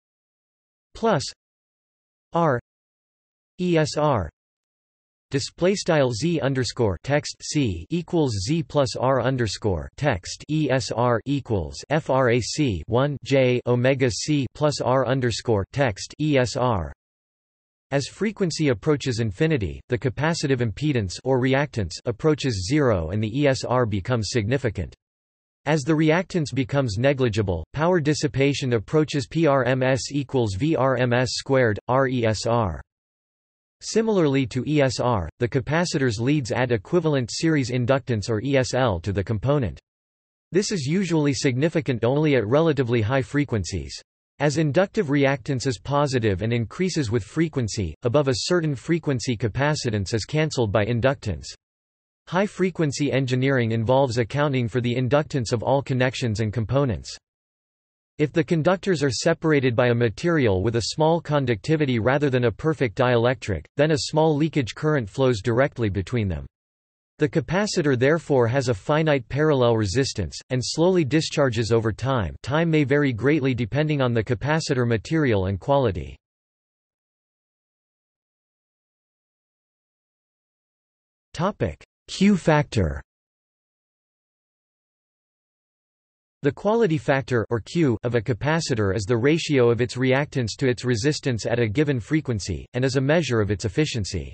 plus r esr display style z underscore text c equals z plus r underscore text esr equals frac 1 j omega c plus r underscore text esr as frequency approaches infinity, the capacitive impedance or reactance approaches zero and the ESR becomes significant. As the reactance becomes negligible, power dissipation approaches PRMS equals VRMS squared, RESR. Similarly to ESR, the capacitor's leads add equivalent series inductance or ESL to the component. This is usually significant only at relatively high frequencies. As inductive reactance is positive and increases with frequency, above a certain frequency capacitance is cancelled by inductance. High-frequency engineering involves accounting for the inductance of all connections and components. If the conductors are separated by a material with a small conductivity rather than a perfect dielectric, then a small leakage current flows directly between them. The capacitor therefore has a finite parallel resistance, and slowly discharges over time time may vary greatly depending on the capacitor material and quality. Q factor The quality factor or Q of a capacitor is the ratio of its reactance to its resistance at a given frequency, and is a measure of its efficiency.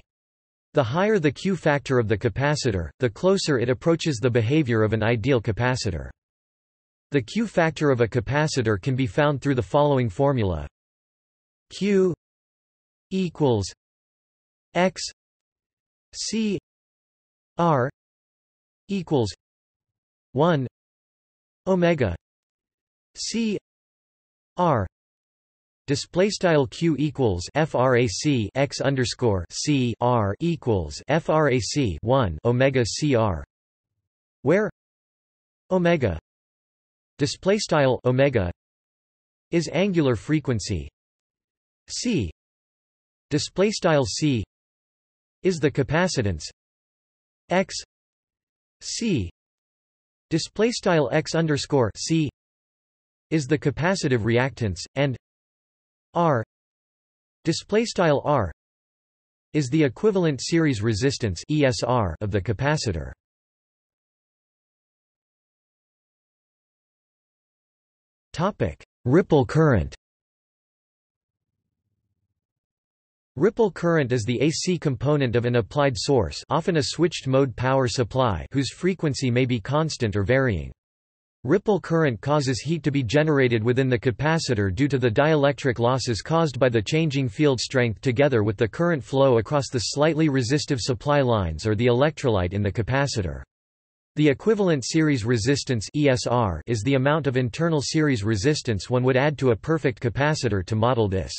The higher the Q factor of the capacitor, the closer it approaches the behavior of an ideal capacitor. The Q factor of a capacitor can be found through the following formula. Q equals X C R equals 1 omega c r display style q equals frac x underscore c r equals frac 1 omega c r where omega display style omega is angular frequency. C display style c is the capacitance. X c display style x underscore c is the capacitive reactance and r display style r is the equivalent series resistance ESR of the capacitor. Topic: Ripple current. Ripple current is the AC component of an applied source often a switched-mode power supply whose frequency may be constant or varying. Ripple current causes heat to be generated within the capacitor due to the dielectric losses caused by the changing field strength together with the current flow across the slightly resistive supply lines or the electrolyte in the capacitor. The equivalent series resistance ESR is the amount of internal series resistance one would add to a perfect capacitor to model this.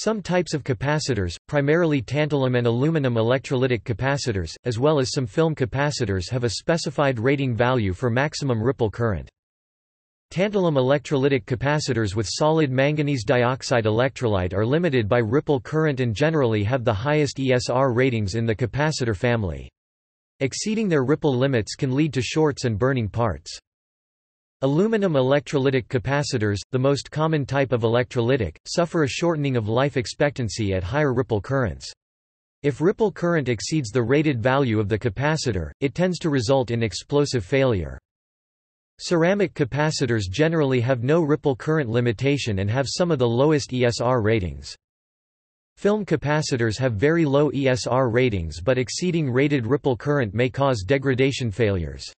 Some types of capacitors, primarily tantalum and aluminum electrolytic capacitors, as well as some film capacitors have a specified rating value for maximum ripple current. Tantalum electrolytic capacitors with solid manganese dioxide electrolyte are limited by ripple current and generally have the highest ESR ratings in the capacitor family. Exceeding their ripple limits can lead to shorts and burning parts. Aluminum electrolytic capacitors, the most common type of electrolytic, suffer a shortening of life expectancy at higher ripple currents. If ripple current exceeds the rated value of the capacitor, it tends to result in explosive failure. Ceramic capacitors generally have no ripple current limitation and have some of the lowest ESR ratings. Film capacitors have very low ESR ratings but exceeding rated ripple current may cause degradation failures.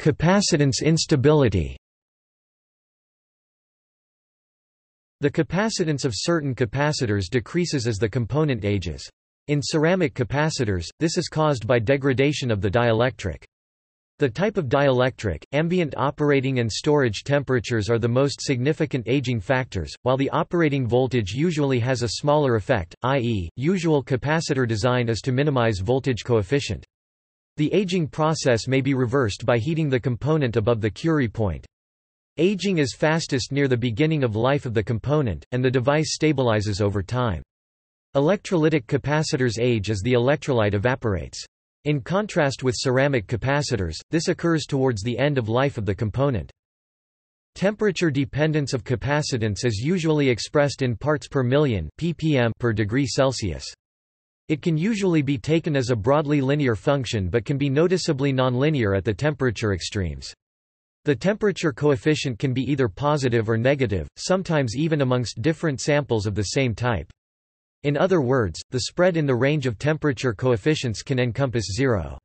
Capacitance instability The capacitance of certain capacitors decreases as the component ages. In ceramic capacitors, this is caused by degradation of the dielectric. The type of dielectric, ambient operating and storage temperatures are the most significant aging factors, while the operating voltage usually has a smaller effect, i.e., usual capacitor design is to minimize voltage coefficient. The aging process may be reversed by heating the component above the Curie point. Aging is fastest near the beginning of life of the component, and the device stabilizes over time. Electrolytic capacitors age as the electrolyte evaporates. In contrast with ceramic capacitors, this occurs towards the end of life of the component. Temperature dependence of capacitance is usually expressed in parts per million ppm per degree Celsius. It can usually be taken as a broadly linear function but can be noticeably nonlinear at the temperature extremes. The temperature coefficient can be either positive or negative, sometimes even amongst different samples of the same type. In other words, the spread in the range of temperature coefficients can encompass zero.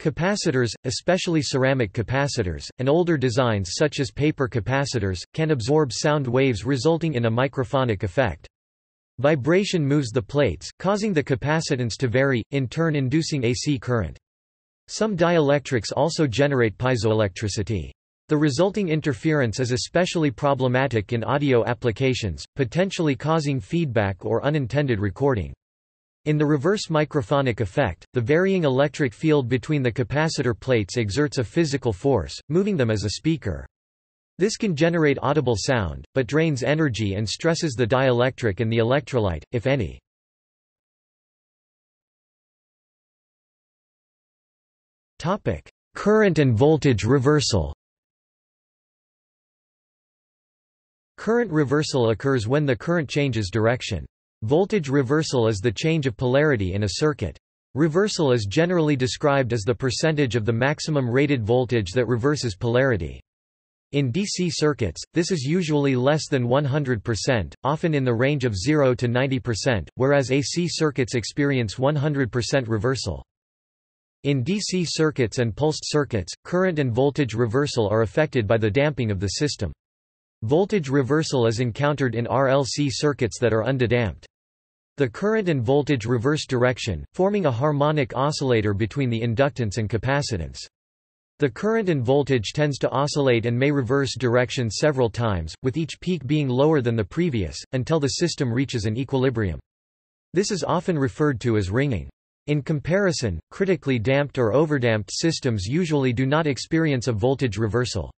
Capacitors, especially ceramic capacitors, and older designs such as paper capacitors, can absorb sound waves resulting in a microphonic effect. Vibration moves the plates, causing the capacitance to vary, in turn inducing AC current. Some dielectrics also generate piezoelectricity. The resulting interference is especially problematic in audio applications, potentially causing feedback or unintended recording. In the reverse microphonic effect, the varying electric field between the capacitor plates exerts a physical force, moving them as a speaker. This can generate audible sound, but drains energy and stresses the dielectric and the electrolyte, if any. Current and voltage reversal Current reversal occurs when the current changes direction. Voltage reversal is the change of polarity in a circuit. Reversal is generally described as the percentage of the maximum rated voltage that reverses polarity. In DC circuits, this is usually less than 100%, often in the range of 0 to 90%, whereas AC circuits experience 100% reversal. In DC circuits and pulsed circuits, current and voltage reversal are affected by the damping of the system. Voltage reversal is encountered in RLC circuits that are underdamped. The current and voltage reverse direction, forming a harmonic oscillator between the inductance and capacitance. The current and voltage tends to oscillate and may reverse direction several times, with each peak being lower than the previous, until the system reaches an equilibrium. This is often referred to as ringing. In comparison, critically damped or overdamped systems usually do not experience a voltage reversal.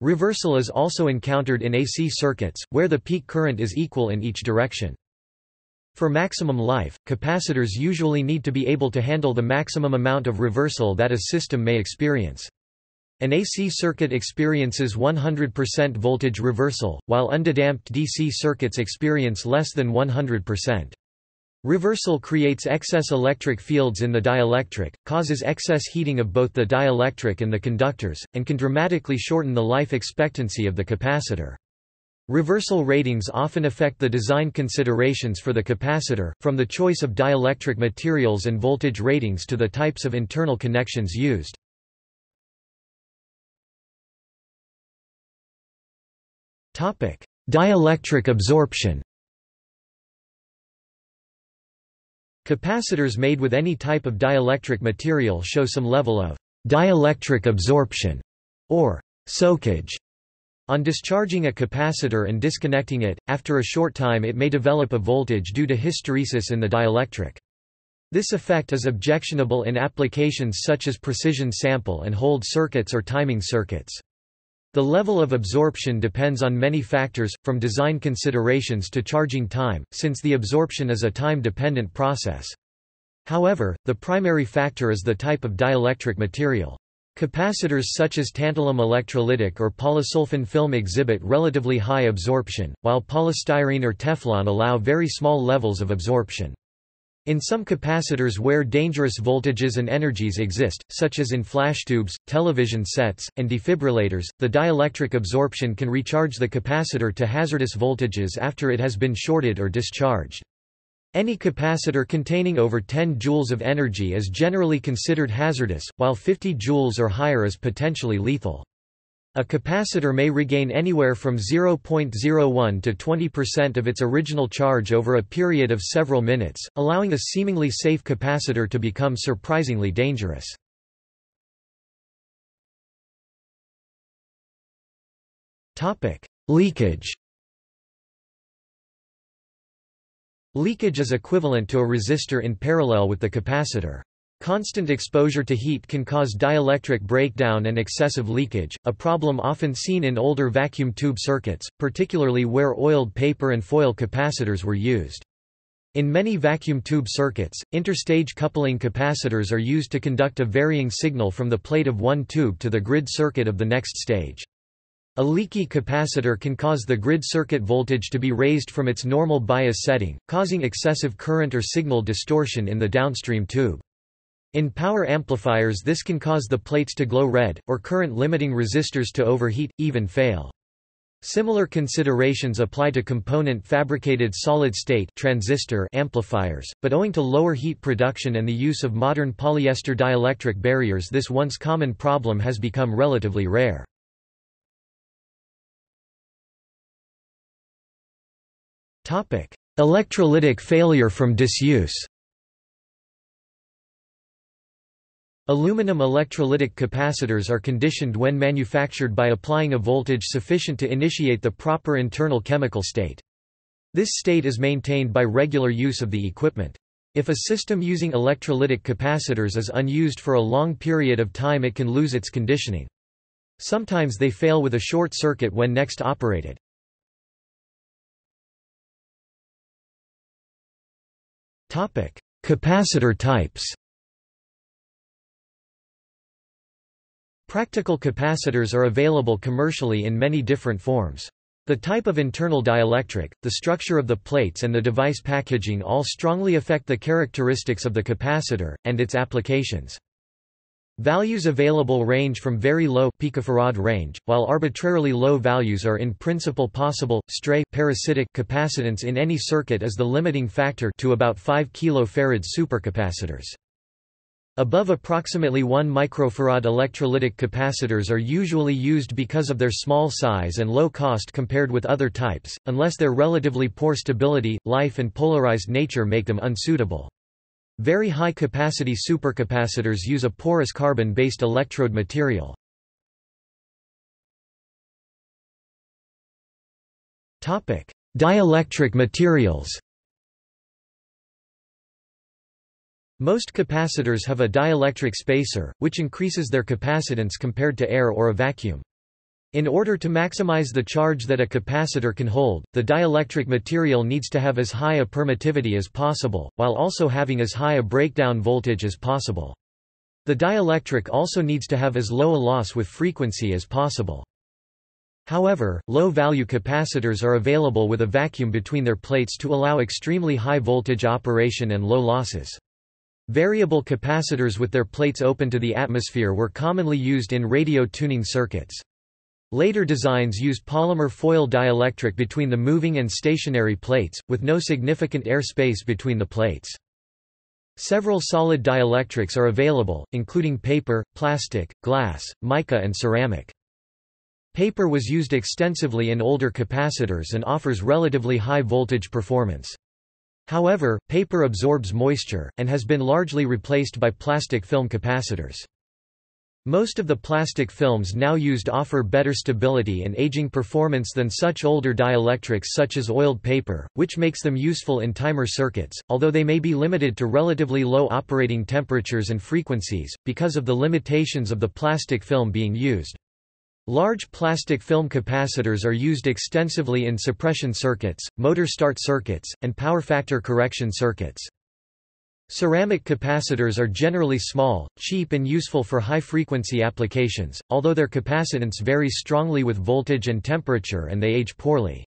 Reversal is also encountered in AC circuits, where the peak current is equal in each direction. For maximum life, capacitors usually need to be able to handle the maximum amount of reversal that a system may experience. An AC circuit experiences 100% voltage reversal, while underdamped DC circuits experience less than 100%. Reversal creates excess electric fields in the dielectric, causes excess heating of both the dielectric and the conductors, and can dramatically shorten the life expectancy of the capacitor. Reversal ratings often affect the design considerations for the capacitor, from the choice of dielectric materials and voltage ratings to the types of internal connections used. Dielectric absorption Capacitors made with any type of dielectric material show some level of dielectric absorption, or soakage. On discharging a capacitor and disconnecting it, after a short time it may develop a voltage due to hysteresis in the dielectric. This effect is objectionable in applications such as precision sample and hold circuits or timing circuits. The level of absorption depends on many factors, from design considerations to charging time, since the absorption is a time-dependent process. However, the primary factor is the type of dielectric material. Capacitors such as tantalum electrolytic or polysulfone film exhibit relatively high absorption, while polystyrene or Teflon allow very small levels of absorption. In some capacitors where dangerous voltages and energies exist, such as in flashtubes, television sets, and defibrillators, the dielectric absorption can recharge the capacitor to hazardous voltages after it has been shorted or discharged. Any capacitor containing over 10 joules of energy is generally considered hazardous, while 50 joules or higher is potentially lethal. A capacitor may regain anywhere from 0.01 to 20% of its original charge over a period of several minutes, allowing a seemingly safe capacitor to become surprisingly dangerous. Leakage Leakage is equivalent to a resistor in parallel with the capacitor. Constant exposure to heat can cause dielectric breakdown and excessive leakage, a problem often seen in older vacuum tube circuits, particularly where oiled paper and foil capacitors were used. In many vacuum tube circuits, interstage coupling capacitors are used to conduct a varying signal from the plate of one tube to the grid circuit of the next stage. A leaky capacitor can cause the grid circuit voltage to be raised from its normal bias setting, causing excessive current or signal distortion in the downstream tube. In power amplifiers this can cause the plates to glow red, or current-limiting resistors to overheat, even fail. Similar considerations apply to component fabricated solid-state transistor amplifiers, but owing to lower heat production and the use of modern polyester dielectric barriers this once common problem has become relatively rare. Electrolytic failure from disuse Aluminum electrolytic capacitors are conditioned when manufactured by applying a voltage sufficient to initiate the proper internal chemical state. This state is maintained by regular use of the equipment. If a system using electrolytic capacitors is unused for a long period of time it can lose its conditioning. Sometimes they fail with a short circuit when next operated. Capacitor types. Practical capacitors are available commercially in many different forms. The type of internal dielectric, the structure of the plates and the device packaging all strongly affect the characteristics of the capacitor, and its applications. Values available range from very low picofarad range, while arbitrarily low values are in principle possible. Stray parasitic capacitance in any circuit is the limiting factor to about 5 kF supercapacitors. Above approximately 1 microfarad electrolytic capacitors are usually used because of their small size and low cost compared with other types, unless their relatively poor stability, life and polarized nature make them unsuitable. Very high-capacity supercapacitors use a porous carbon-based electrode material. Dielectric materials Most capacitors have a dielectric spacer, which increases their capacitance compared to air or a vacuum. In order to maximize the charge that a capacitor can hold, the dielectric material needs to have as high a permittivity as possible, while also having as high a breakdown voltage as possible. The dielectric also needs to have as low a loss with frequency as possible. However, low-value capacitors are available with a vacuum between their plates to allow extremely high voltage operation and low losses. Variable capacitors with their plates open to the atmosphere were commonly used in radio tuning circuits. Later designs use polymer foil dielectric between the moving and stationary plates, with no significant air space between the plates. Several solid dielectrics are available, including paper, plastic, glass, mica and ceramic. Paper was used extensively in older capacitors and offers relatively high voltage performance. However, paper absorbs moisture, and has been largely replaced by plastic film capacitors. Most of the plastic films now used offer better stability and aging performance than such older dielectrics such as oiled paper, which makes them useful in timer circuits, although they may be limited to relatively low operating temperatures and frequencies, because of the limitations of the plastic film being used. Large plastic film capacitors are used extensively in suppression circuits, motor start circuits, and power factor correction circuits. Ceramic capacitors are generally small, cheap and useful for high-frequency applications, although their capacitance varies strongly with voltage and temperature and they age poorly.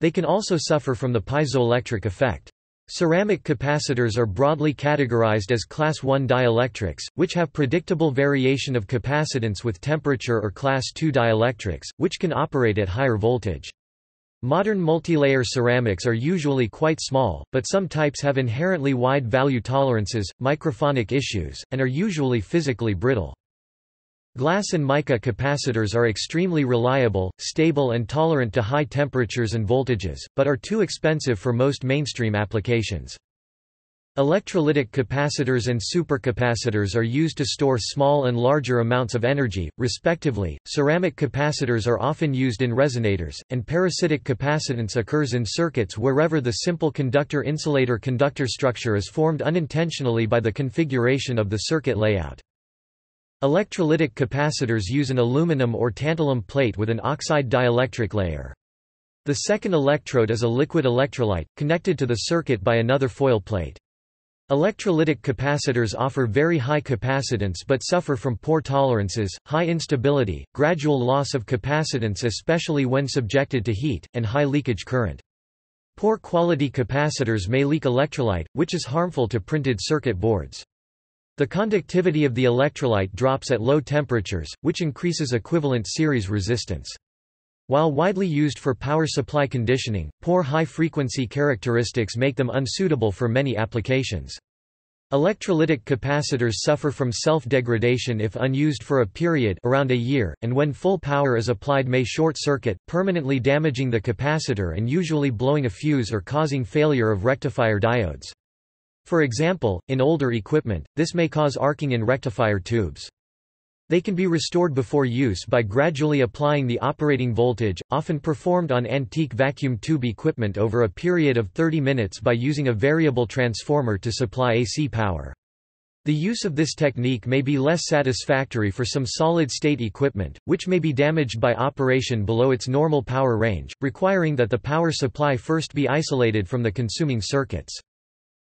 They can also suffer from the piezoelectric effect. Ceramic capacitors are broadly categorized as Class I dielectrics, which have predictable variation of capacitance with temperature or Class II dielectrics, which can operate at higher voltage. Modern multilayer ceramics are usually quite small, but some types have inherently wide value tolerances, microphonic issues, and are usually physically brittle. Glass and mica capacitors are extremely reliable, stable and tolerant to high temperatures and voltages, but are too expensive for most mainstream applications. Electrolytic capacitors and supercapacitors are used to store small and larger amounts of energy, respectively. Ceramic capacitors are often used in resonators, and parasitic capacitance occurs in circuits wherever the simple conductor-insulator-conductor structure is formed unintentionally by the configuration of the circuit layout. Electrolytic capacitors use an aluminum or tantalum plate with an oxide dielectric layer. The second electrode is a liquid electrolyte, connected to the circuit by another foil plate. Electrolytic capacitors offer very high capacitance but suffer from poor tolerances, high instability, gradual loss of capacitance especially when subjected to heat, and high leakage current. Poor quality capacitors may leak electrolyte, which is harmful to printed circuit boards. The conductivity of the electrolyte drops at low temperatures, which increases equivalent series resistance. While widely used for power supply conditioning, poor high-frequency characteristics make them unsuitable for many applications. Electrolytic capacitors suffer from self-degradation if unused for a period around a year, and when full power is applied may short-circuit, permanently damaging the capacitor and usually blowing a fuse or causing failure of rectifier diodes. For example, in older equipment, this may cause arcing in rectifier tubes. They can be restored before use by gradually applying the operating voltage, often performed on antique vacuum tube equipment over a period of 30 minutes by using a variable transformer to supply AC power. The use of this technique may be less satisfactory for some solid-state equipment, which may be damaged by operation below its normal power range, requiring that the power supply first be isolated from the consuming circuits.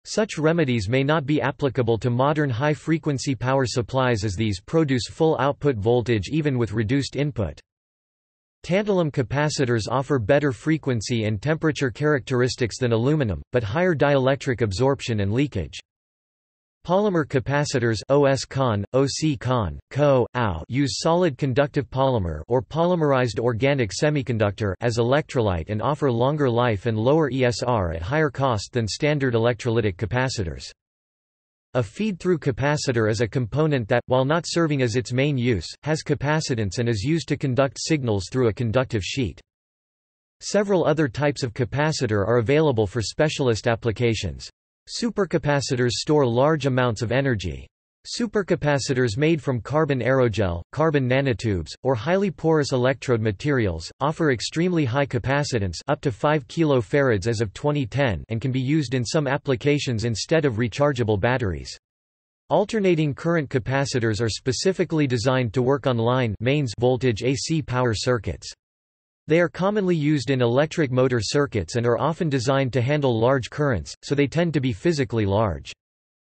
Such remedies may not be applicable to modern high-frequency power supplies as these produce full output voltage even with reduced input. Tantalum capacitors offer better frequency and temperature characteristics than aluminum, but higher dielectric absorption and leakage. Polymer capacitors OS-CON, OC-CON, CO, AU use solid conductive polymer or polymerized organic semiconductor as electrolyte and offer longer life and lower ESR at higher cost than standard electrolytic capacitors. A feed-through capacitor is a component that, while not serving as its main use, has capacitance and is used to conduct signals through a conductive sheet. Several other types of capacitor are available for specialist applications. Supercapacitors store large amounts of energy. Supercapacitors made from carbon aerogel, carbon nanotubes, or highly porous electrode materials, offer extremely high capacitance up to 5 kF as of 2010 and can be used in some applications instead of rechargeable batteries. Alternating current capacitors are specifically designed to work on line mains voltage AC power circuits. They are commonly used in electric motor circuits and are often designed to handle large currents, so they tend to be physically large.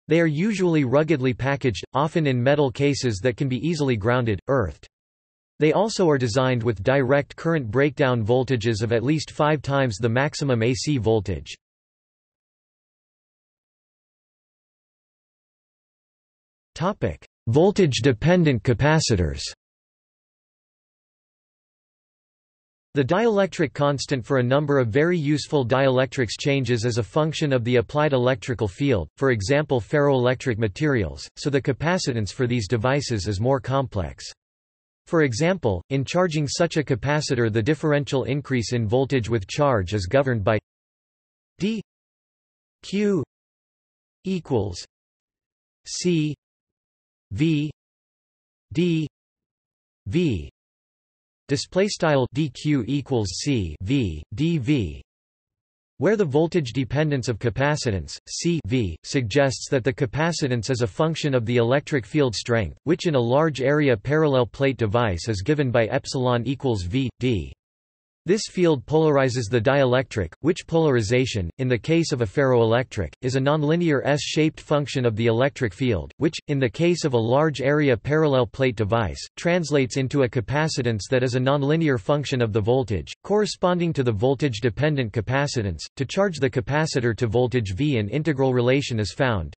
They are usually ruggedly packaged, often in metal cases that can be easily grounded, earthed. They also are designed with direct current breakdown voltages of at least five times the maximum AC voltage. Voltage-dependent capacitors The dielectric constant for a number of very useful dielectrics changes as a function of the applied electrical field, for example ferroelectric materials, so the capacitance for these devices is more complex. For example, in charging such a capacitor the differential increase in voltage with charge is governed by d q equals c v d v display style dq equals c v dv where the voltage dependence of capacitance, C v, suggests that the capacitance is a function of the electric field strength, which in a large area parallel plate device is given by epsilon equals v, d. This field polarizes the dielectric, which polarization, in the case of a ferroelectric, is a nonlinear S-shaped function of the electric field, which, in the case of a large area parallel plate device, translates into a capacitance that is a nonlinear function of the voltage, corresponding to the voltage-dependent capacitance. To charge the capacitor to voltage V an integral relation is found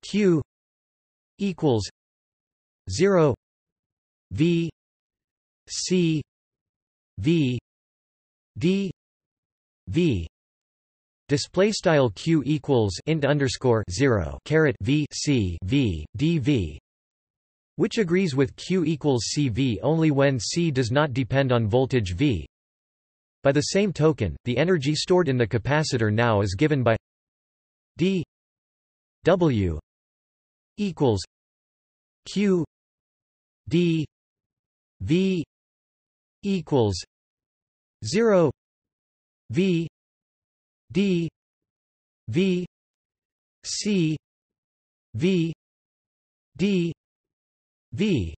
Q equals 0 V C V d v display style q equals int underscore 0 caret v c v dv which agrees with q equals cv only when c does not depend on voltage v. By the same token the energy stored in the capacitor now is given by d w equals q d v equals 0 v d v c v d v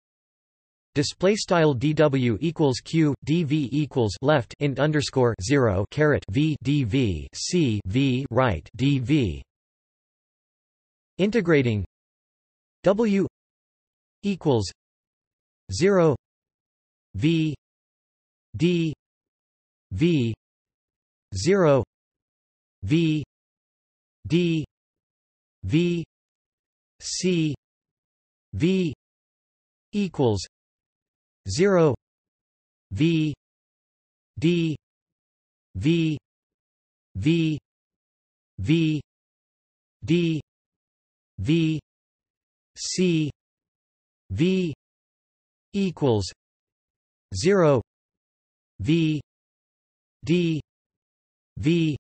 Display style dw equals q dv equals left int underscore zero caret v dv c v right dv. Integrating w equals zero v d v 0 v d v c v equals 0 v d v v v d v c v equals 0 v d v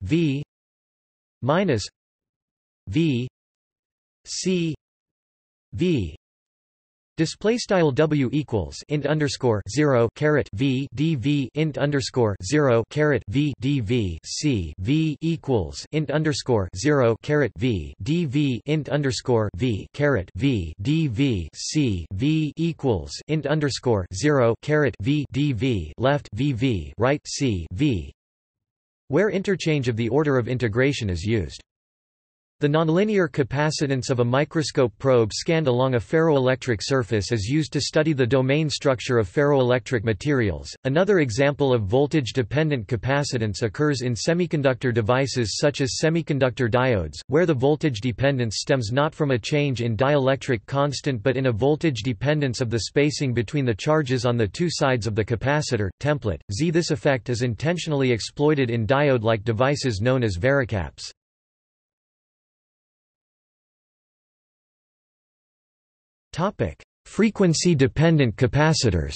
v minus v c v Display style W equals int underscore zero caret V DV int underscore zero caret V DV C V equals int underscore zero caret V DV int underscore V caret V DV C V equals int underscore zero caret V DV left VV right C V where interchange of the order of integration is used. The nonlinear capacitance of a microscope probe scanned along a ferroelectric surface is used to study the domain structure of ferroelectric materials. Another example of voltage dependent capacitance occurs in semiconductor devices such as semiconductor diodes, where the voltage dependence stems not from a change in dielectric constant but in a voltage dependence of the spacing between the charges on the two sides of the capacitor. Template Z. This effect is intentionally exploited in diode like devices known as varicaps. Topic: Frequency-dependent capacitors.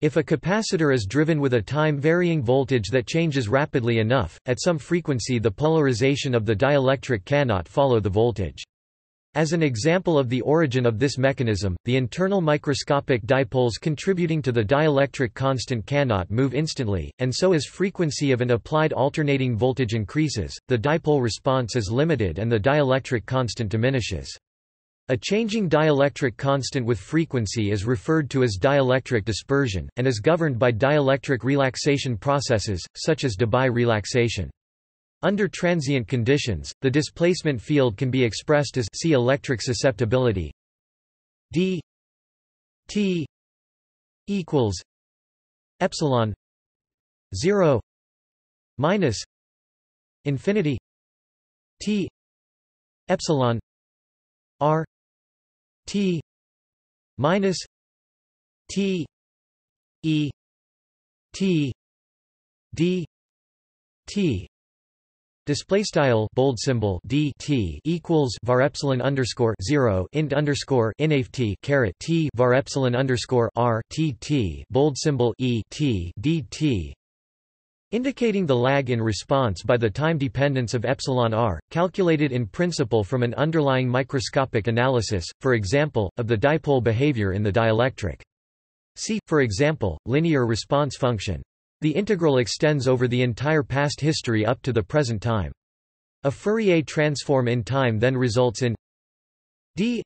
If a capacitor is driven with a time-varying voltage that changes rapidly enough, at some frequency the polarization of the dielectric cannot follow the voltage. As an example of the origin of this mechanism, the internal microscopic dipoles contributing to the dielectric constant cannot move instantly, and so as frequency of an applied alternating voltage increases, the dipole response is limited and the dielectric constant diminishes. A changing dielectric constant with frequency is referred to as dielectric dispersion, and is governed by dielectric relaxation processes, such as Debye relaxation. Under transient conditions, the displacement field can be expressed as see electric susceptibility. D t equals epsilon 0 minus infinity t epsilon r t minus t e t d t Display style bold symbol d t equals var epsilon underscore zero int underscore inft caret t var epsilon underscore r t t bold symbol e t d t indicating the lag in response by the time dependence of epsilon r, calculated in principle from an underlying microscopic analysis, for example, of the dipole behavior in the dielectric. See, for example, linear response function. The integral extends over the entire past history up to the present time. A Fourier transform in time then results in d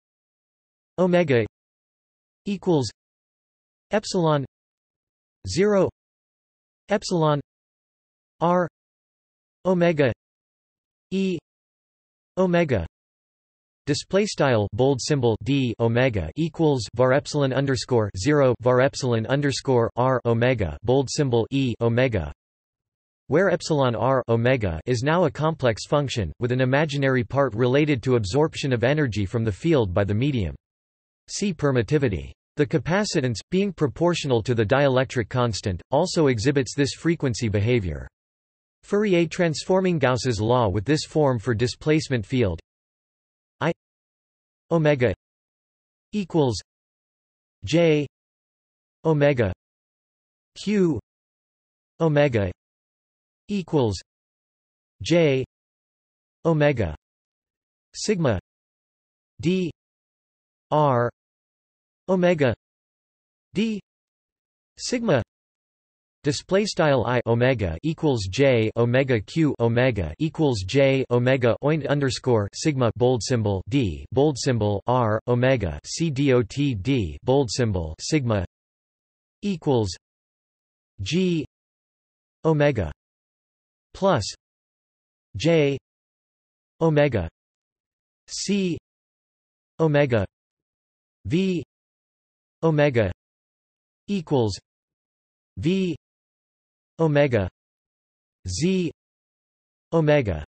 omega equals epsilon 0 epsilon r omega e omega Display style bold symbol d omega equals var epsilon underscore zero var epsilon underscore r omega bold symbol e omega, where epsilon r omega is now a complex function with an imaginary part related to absorption of energy from the field by the medium. See permittivity. The capacitance, being proportional to the dielectric constant, also exhibits this frequency behavior. Fourier transforming Gauss's law with this form for displacement field omega equals j omega q omega equals j omega sigma d r omega d sigma Display style i omega equals j omega q omega equals j omega oint underscore sigma bold symbol d bold symbol r omega c dot d bold symbol sigma equals g omega plus j omega c omega v omega equals v omega z omega.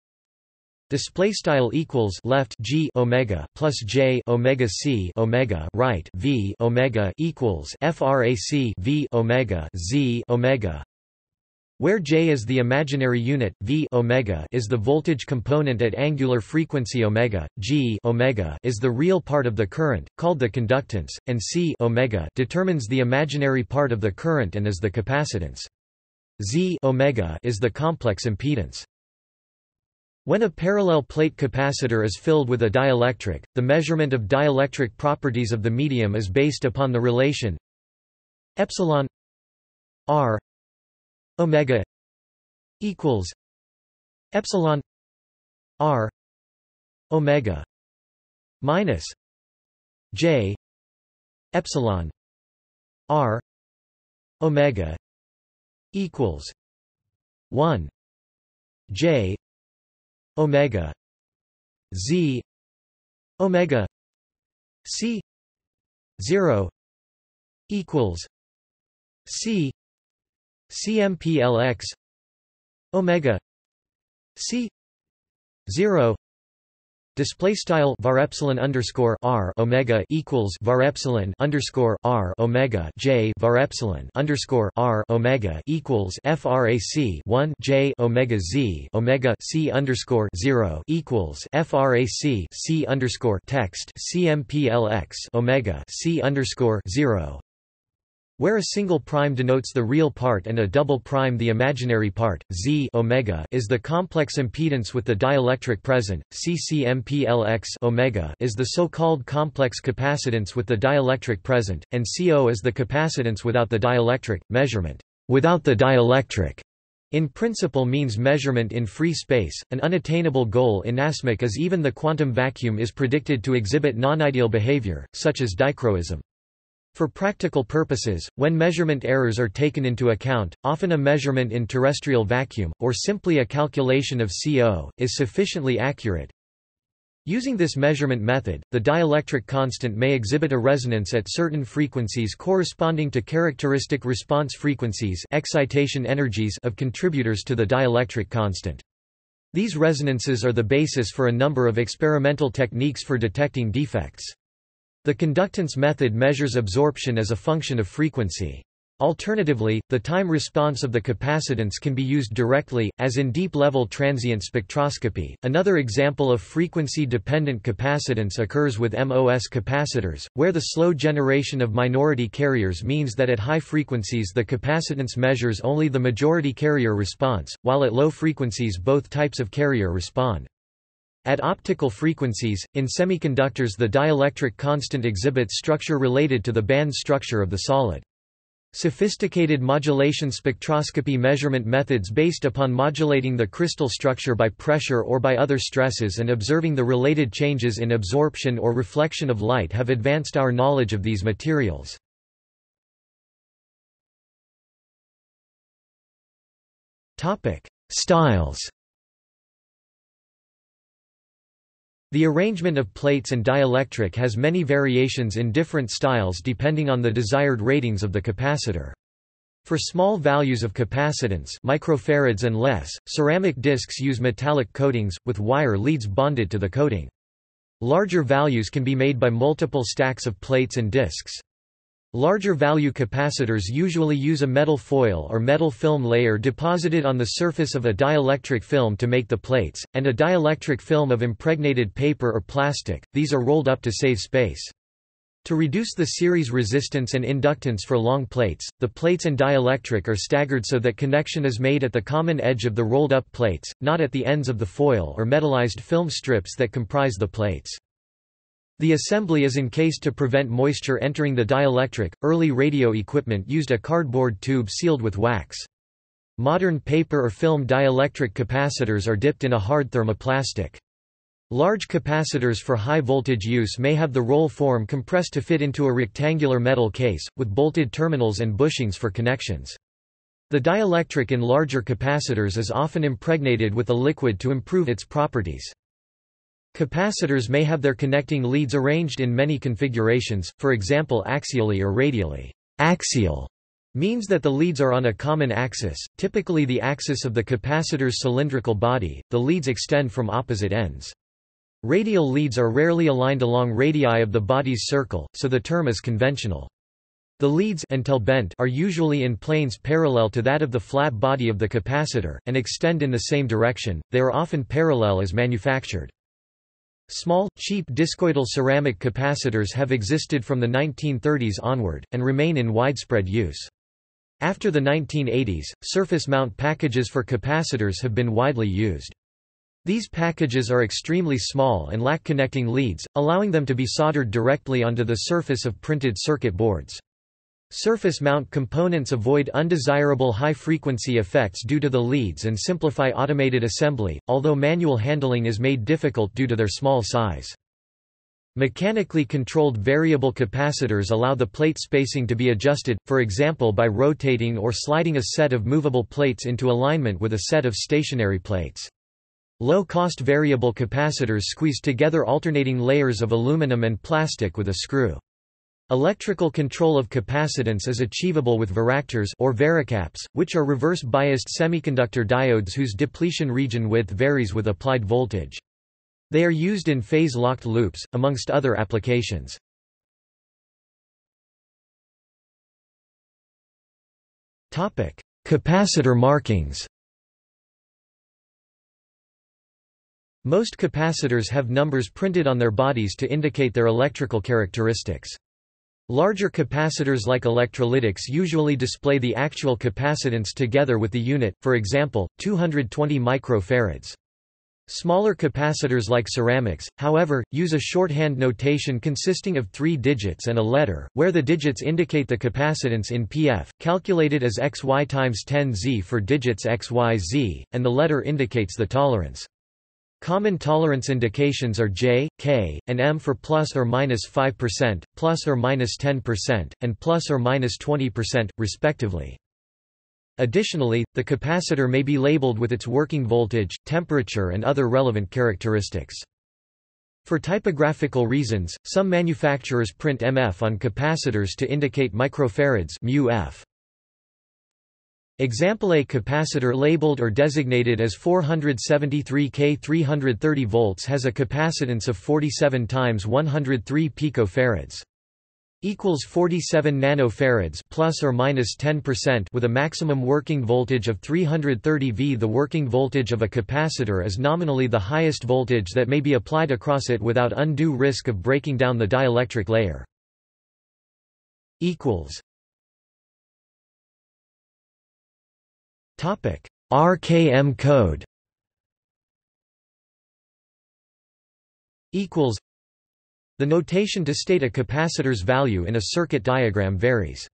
Display style equals left g omega plus j omega c omega right v omega equals frac v omega z omega. Where j is the imaginary unit v omega is the voltage component at angular frequency omega g omega is the real part of the current called the conductance and c omega determines the imaginary part of the current and is the capacitance Z omega is the complex impedance. When a parallel plate capacitor is filled with a dielectric, the measurement of dielectric properties of the medium is based upon the relation epsilon r omega equals epsilon r omega minus j epsilon r omega equals 1 J omega Z omega C 0 equals C CMPLX omega C 0 Display style var epsilon underscore r omega equals var epsilon underscore r omega j var epsilon underscore r omega equals frac 1 j omega z omega c underscore 0 equals frac c underscore text cmplx omega c underscore 0 where a single prime denotes the real part and a double prime the imaginary part, Z omega is the complex impedance with the dielectric present, CCMPLX omega is the so-called complex capacitance with the dielectric present, and CO is the capacitance without the dielectric. Measurement without the dielectric in principle means measurement in free space, an unattainable goal in ASMIC as even the quantum vacuum is predicted to exhibit non-ideal behavior, such as dichroism. For practical purposes, when measurement errors are taken into account, often a measurement in terrestrial vacuum, or simply a calculation of CO, is sufficiently accurate. Using this measurement method, the dielectric constant may exhibit a resonance at certain frequencies corresponding to characteristic response frequencies excitation energies of contributors to the dielectric constant. These resonances are the basis for a number of experimental techniques for detecting defects. The conductance method measures absorption as a function of frequency. Alternatively, the time response of the capacitance can be used directly, as in deep-level transient spectroscopy. Another example of frequency-dependent capacitance occurs with MOS capacitors, where the slow generation of minority carriers means that at high frequencies the capacitance measures only the majority carrier response, while at low frequencies both types of carrier respond. At optical frequencies, in semiconductors the dielectric constant exhibits structure related to the band structure of the solid. Sophisticated modulation spectroscopy measurement methods based upon modulating the crystal structure by pressure or by other stresses and observing the related changes in absorption or reflection of light have advanced our knowledge of these materials. Styles The arrangement of plates and dielectric has many variations in different styles depending on the desired ratings of the capacitor. For small values of capacitance microfarads and less, ceramic discs use metallic coatings, with wire leads bonded to the coating. Larger values can be made by multiple stacks of plates and discs. Larger value capacitors usually use a metal foil or metal film layer deposited on the surface of a dielectric film to make the plates, and a dielectric film of impregnated paper or plastic, these are rolled up to save space. To reduce the series resistance and inductance for long plates, the plates and dielectric are staggered so that connection is made at the common edge of the rolled-up plates, not at the ends of the foil or metallized film strips that comprise the plates. The assembly is encased to prevent moisture entering the dielectric. Early radio equipment used a cardboard tube sealed with wax. Modern paper or film dielectric capacitors are dipped in a hard thermoplastic. Large capacitors for high voltage use may have the roll form compressed to fit into a rectangular metal case, with bolted terminals and bushings for connections. The dielectric in larger capacitors is often impregnated with a liquid to improve its properties. Capacitors may have their connecting leads arranged in many configurations, for example axially or radially. Axial means that the leads are on a common axis, typically the axis of the capacitor's cylindrical body, the leads extend from opposite ends. Radial leads are rarely aligned along radii of the body's circle, so the term is conventional. The leads until bent are usually in planes parallel to that of the flat body of the capacitor, and extend in the same direction, they are often parallel as manufactured. Small, cheap discoidal ceramic capacitors have existed from the 1930s onward, and remain in widespread use. After the 1980s, surface mount packages for capacitors have been widely used. These packages are extremely small and lack connecting leads, allowing them to be soldered directly onto the surface of printed circuit boards. Surface mount components avoid undesirable high-frequency effects due to the leads and simplify automated assembly, although manual handling is made difficult due to their small size. Mechanically controlled variable capacitors allow the plate spacing to be adjusted, for example by rotating or sliding a set of movable plates into alignment with a set of stationary plates. Low-cost variable capacitors squeeze together alternating layers of aluminum and plastic with a screw. Electrical control of capacitance is achievable with varactors or varicaps, which are reverse-biased semiconductor diodes whose depletion region width varies with applied voltage. They are used in phase-locked loops, amongst other applications. Capacitor markings Most capacitors have numbers printed on their bodies to indicate their electrical characteristics. Larger capacitors like electrolytics usually display the actual capacitance together with the unit, for example, 220 microfarads. Smaller capacitors like ceramics, however, use a shorthand notation consisting of three digits and a letter, where the digits indicate the capacitance in pf, calculated as xy times 10z for digits xyz, and the letter indicates the tolerance. Common tolerance indications are J, K, and M for plus or minus 5%, plus or minus 10%, and plus or minus 20%, respectively. Additionally, the capacitor may be labeled with its working voltage, temperature and other relevant characteristics. For typographical reasons, some manufacturers print MF on capacitors to indicate microfarads μF. Example A capacitor labeled or designated as 473 K 330 volts has a capacitance of 47 times 103 picofarads equals 47 nanofarads plus or minus 10% with a maximum working voltage of 330 V. The working voltage of a capacitor is nominally the highest voltage that may be applied across it without undue risk of breaking down the dielectric layer. equals RKM code equals the notation to state a capacitor's value in a circuit diagram varies.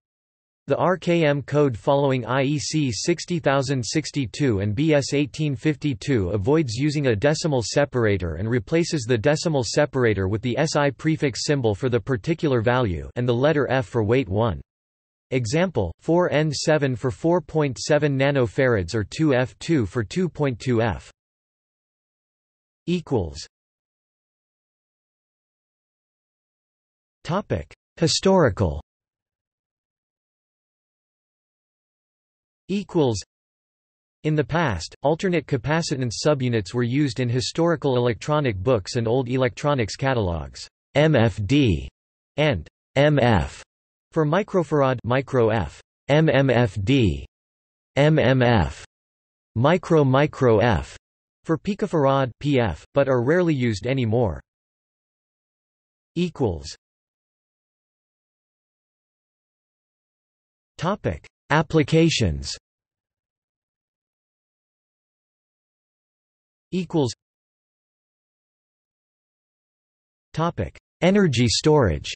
The RKM code following IEC 60062 and BS 1852 avoids using a decimal separator and replaces the decimal separator with the SI prefix symbol for the particular value and the letter F for weight 1. Example, 4N7 for 4.7 nanofarads or 2F2 for 2.2 F. equals Topic: Historical. Equals. In the past, alternate capacitance subunits were used in historical electronic books and old electronics catalogs. MFD and MF for microfarad micro F, MMFD, MMF, micro micro F for picofarad PF, but are rarely used anymore. Equals. Topic: Applications. Equals. Topic: Energy storage.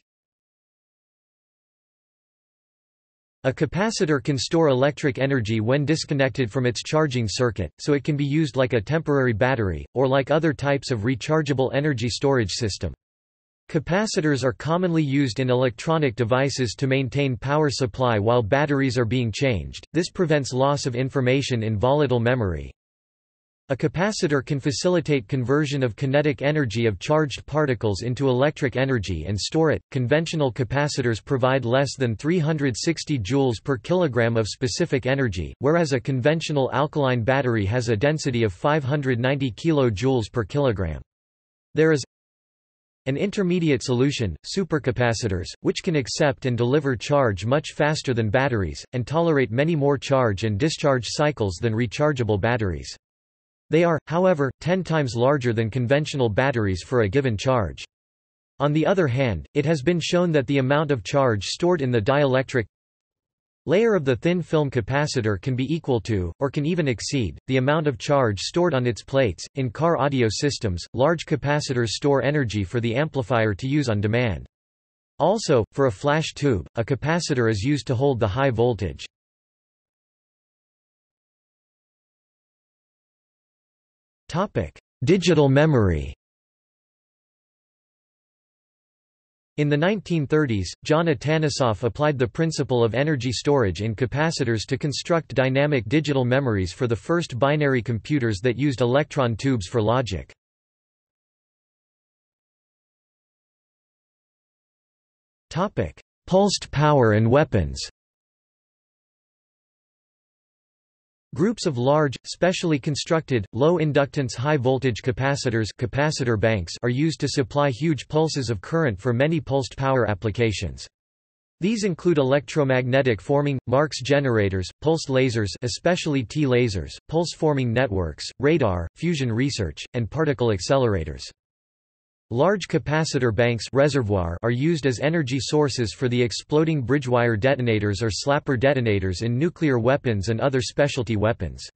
A capacitor can store electric energy when disconnected from its charging circuit, so it can be used like a temporary battery, or like other types of rechargeable energy storage system. Capacitors are commonly used in electronic devices to maintain power supply while batteries are being changed, this prevents loss of information in volatile memory. A capacitor can facilitate conversion of kinetic energy of charged particles into electric energy and store it. Conventional capacitors provide less than 360 joules per kilogram of specific energy, whereas a conventional alkaline battery has a density of 590 kilojoules per kilogram. There is an intermediate solution, supercapacitors, which can accept and deliver charge much faster than batteries, and tolerate many more charge and discharge cycles than rechargeable batteries. They are, however, 10 times larger than conventional batteries for a given charge. On the other hand, it has been shown that the amount of charge stored in the dielectric layer of the thin film capacitor can be equal to, or can even exceed, the amount of charge stored on its plates. In car audio systems, large capacitors store energy for the amplifier to use on demand. Also, for a flash tube, a capacitor is used to hold the high voltage. Digital memory. In the 1930s, John Atanasoff applied the principle of energy storage in capacitors to construct dynamic digital memories for the first binary computers that used electron tubes for logic. Pulsed power and weapons Groups of large, specially constructed, low-inductance high-voltage capacitors capacitor banks are used to supply huge pulses of current for many pulsed power applications. These include electromagnetic forming, Marx generators, pulsed lasers especially TEA-lasers, pulse-forming networks, radar, fusion research, and particle accelerators. Large capacitor banks reservoir are used as energy sources for the exploding bridgewire detonators or slapper detonators in nuclear weapons and other specialty weapons.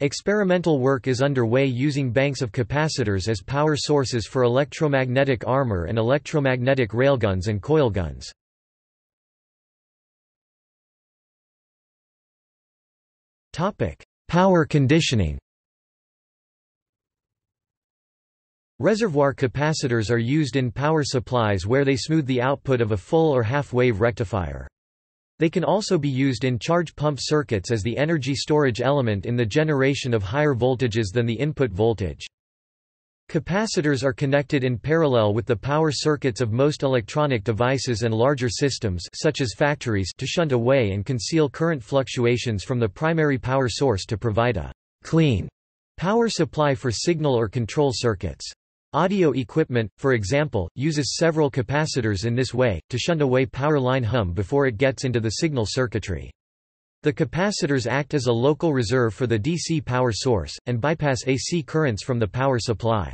Experimental work is underway using banks of capacitors as power sources for electromagnetic armor and electromagnetic railguns and coilguns. Power conditioning Reservoir capacitors are used in power supplies where they smooth the output of a full or half-wave rectifier. They can also be used in charge pump circuits as the energy storage element in the generation of higher voltages than the input voltage. Capacitors are connected in parallel with the power circuits of most electronic devices and larger systems such as factories to shunt away and conceal current fluctuations from the primary power source to provide a clean power supply for signal or control circuits. Audio equipment, for example, uses several capacitors in this way, to shunt away power line hum before it gets into the signal circuitry. The capacitors act as a local reserve for the DC power source, and bypass AC currents from the power supply.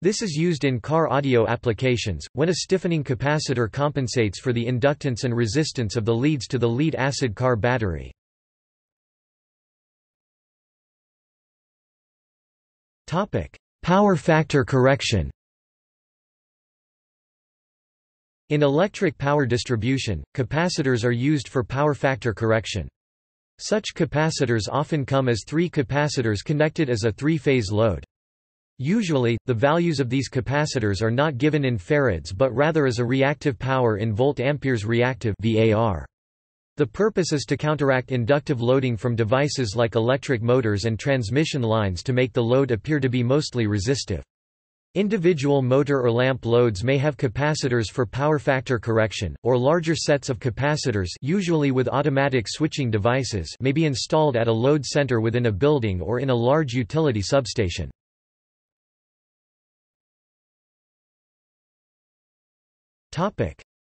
This is used in car audio applications, when a stiffening capacitor compensates for the inductance and resistance of the leads to the lead-acid car battery. Power factor correction In electric power distribution, capacitors are used for power factor correction. Such capacitors often come as three capacitors connected as a three-phase load. Usually, the values of these capacitors are not given in farads but rather as a reactive power in volt-amperes reactive VAR. The purpose is to counteract inductive loading from devices like electric motors and transmission lines to make the load appear to be mostly resistive. Individual motor or lamp loads may have capacitors for power factor correction, or larger sets of capacitors usually with automatic switching devices may be installed at a load center within a building or in a large utility substation.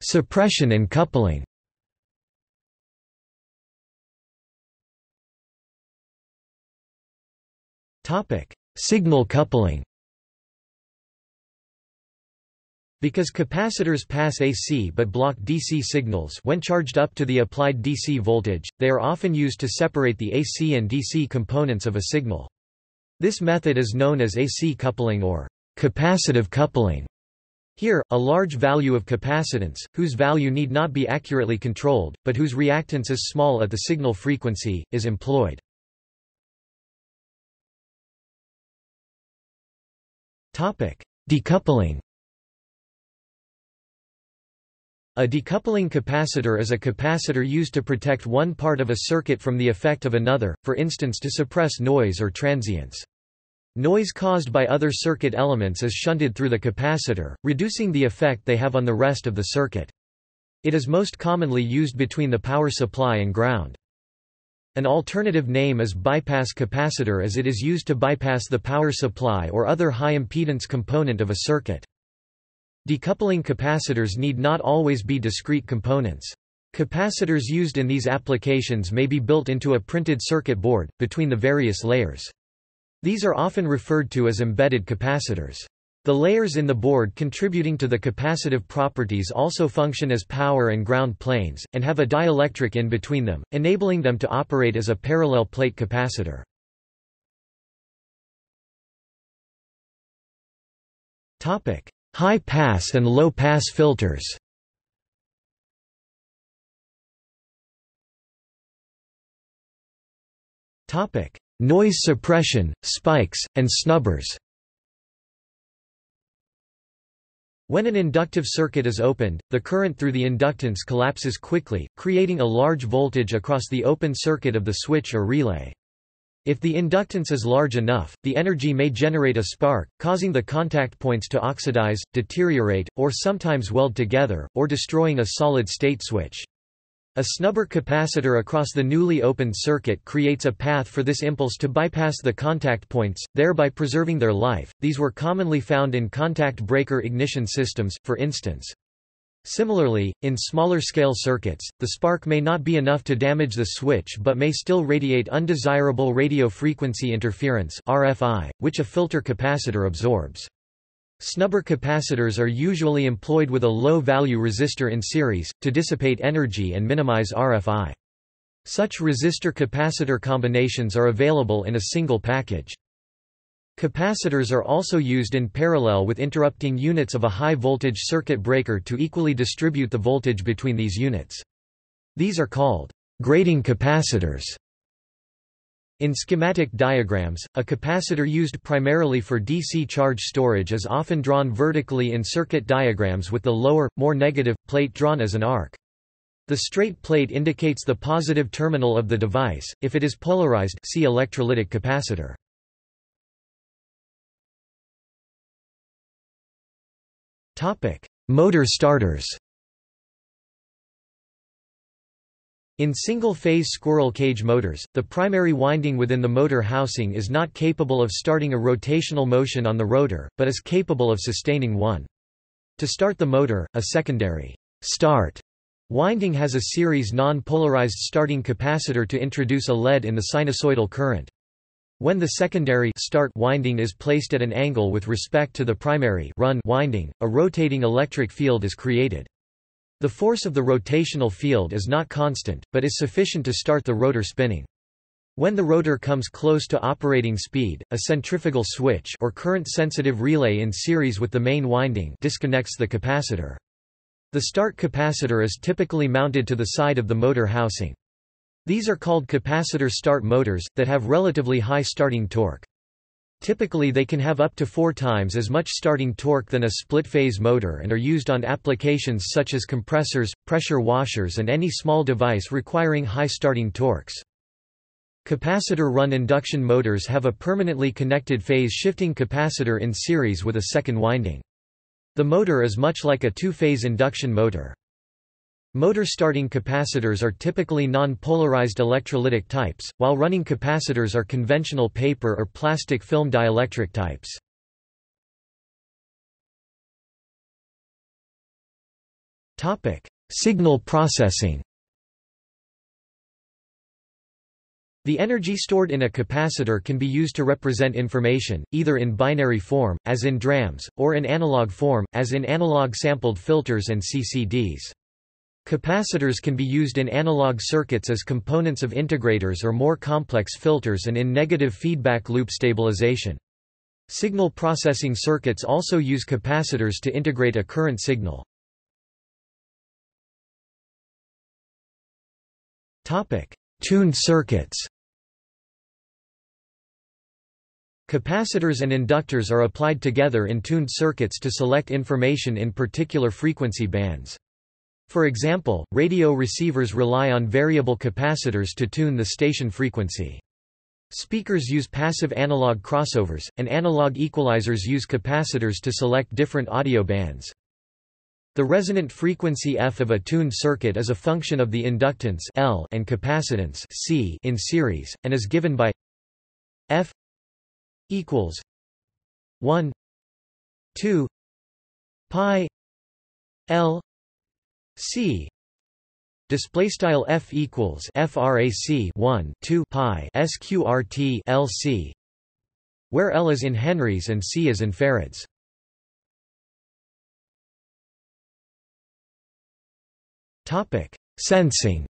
Suppression and coupling Signal coupling Because capacitors pass AC but block DC signals when charged up to the applied DC voltage, they are often used to separate the AC and DC components of a signal. This method is known as AC coupling or capacitive coupling. Here, a large value of capacitance, whose value need not be accurately controlled, but whose reactance is small at the signal frequency, is employed. Decoupling A decoupling capacitor is a capacitor used to protect one part of a circuit from the effect of another, for instance to suppress noise or transients. Noise caused by other circuit elements is shunted through the capacitor, reducing the effect they have on the rest of the circuit. It is most commonly used between the power supply and ground. An alternative name is bypass capacitor as it is used to bypass the power supply or other high-impedance component of a circuit. Decoupling capacitors need not always be discrete components. Capacitors used in these applications may be built into a printed circuit board, between the various layers. These are often referred to as embedded capacitors. The layers in the board contributing to the capacitive properties also function as power and ground planes, and have a dielectric in between them, enabling them to operate as a parallel plate capacitor. High-pass and low-pass filters. Noise suppression, spikes, and snubbers When an inductive circuit is opened, the current through the inductance collapses quickly, creating a large voltage across the open circuit of the switch or relay. If the inductance is large enough, the energy may generate a spark, causing the contact points to oxidize, deteriorate, or sometimes weld together, or destroying a solid-state switch. A snubber capacitor across the newly opened circuit creates a path for this impulse to bypass the contact points, thereby preserving their life. These were commonly found in contact breaker ignition systems, for instance. Similarly, in smaller-scale circuits, the spark may not be enough to damage the switch but may still radiate undesirable radio frequency interference RFI, which a filter capacitor absorbs. Snubber capacitors are usually employed with a low-value resistor in series, to dissipate energy and minimize RFI. Such resistor-capacitor combinations are available in a single package. Capacitors are also used in parallel with interrupting units of a high-voltage circuit breaker to equally distribute the voltage between these units. These are called grading capacitors. In schematic diagrams, a capacitor used primarily for DC charge storage is often drawn vertically in circuit diagrams with the lower, more negative, plate drawn as an arc. The straight plate indicates the positive terminal of the device, if it is polarized see electrolytic capacitor. Motor starters In single-phase squirrel cage motors, the primary winding within the motor housing is not capable of starting a rotational motion on the rotor, but is capable of sustaining one. To start the motor, a secondary start winding has a series non-polarized starting capacitor to introduce a lead in the sinusoidal current. When the secondary start winding is placed at an angle with respect to the primary run winding, a rotating electric field is created. The force of the rotational field is not constant, but is sufficient to start the rotor spinning. When the rotor comes close to operating speed, a centrifugal switch or current-sensitive relay in series with the main winding disconnects the capacitor. The start capacitor is typically mounted to the side of the motor housing. These are called capacitor start motors, that have relatively high starting torque. Typically they can have up to four times as much starting torque than a split-phase motor and are used on applications such as compressors, pressure washers and any small device requiring high starting torques. Capacitor-run induction motors have a permanently connected phase-shifting capacitor in series with a second winding. The motor is much like a two-phase induction motor. Motor starting capacitors are typically non-polarized electrolytic types, while running capacitors are conventional paper or plastic film dielectric types. Topic: Signal processing The energy stored in a capacitor can be used to represent information, either in binary form, as in DRAMs, or in analog form, as in analog sampled filters and CCDs. Capacitors can be used in analog circuits as components of integrators or more complex filters and in negative feedback loop stabilization. Signal processing circuits also use capacitors to integrate a current signal. Tuned circuits Capacitors and inductors are applied together in tuned circuits to select information in particular frequency bands. For example, radio receivers rely on variable capacitors to tune the station frequency. Speakers use passive analog crossovers, and analog equalizers use capacitors to select different audio bands. The resonant frequency f of a tuned circuit is a function of the inductance L and capacitance C in series, and is given by f equals 1 2 pi L C. Display style F equals frac 1 2 pi sqrt LC where L is in henries and C is in farads. Topic sensing.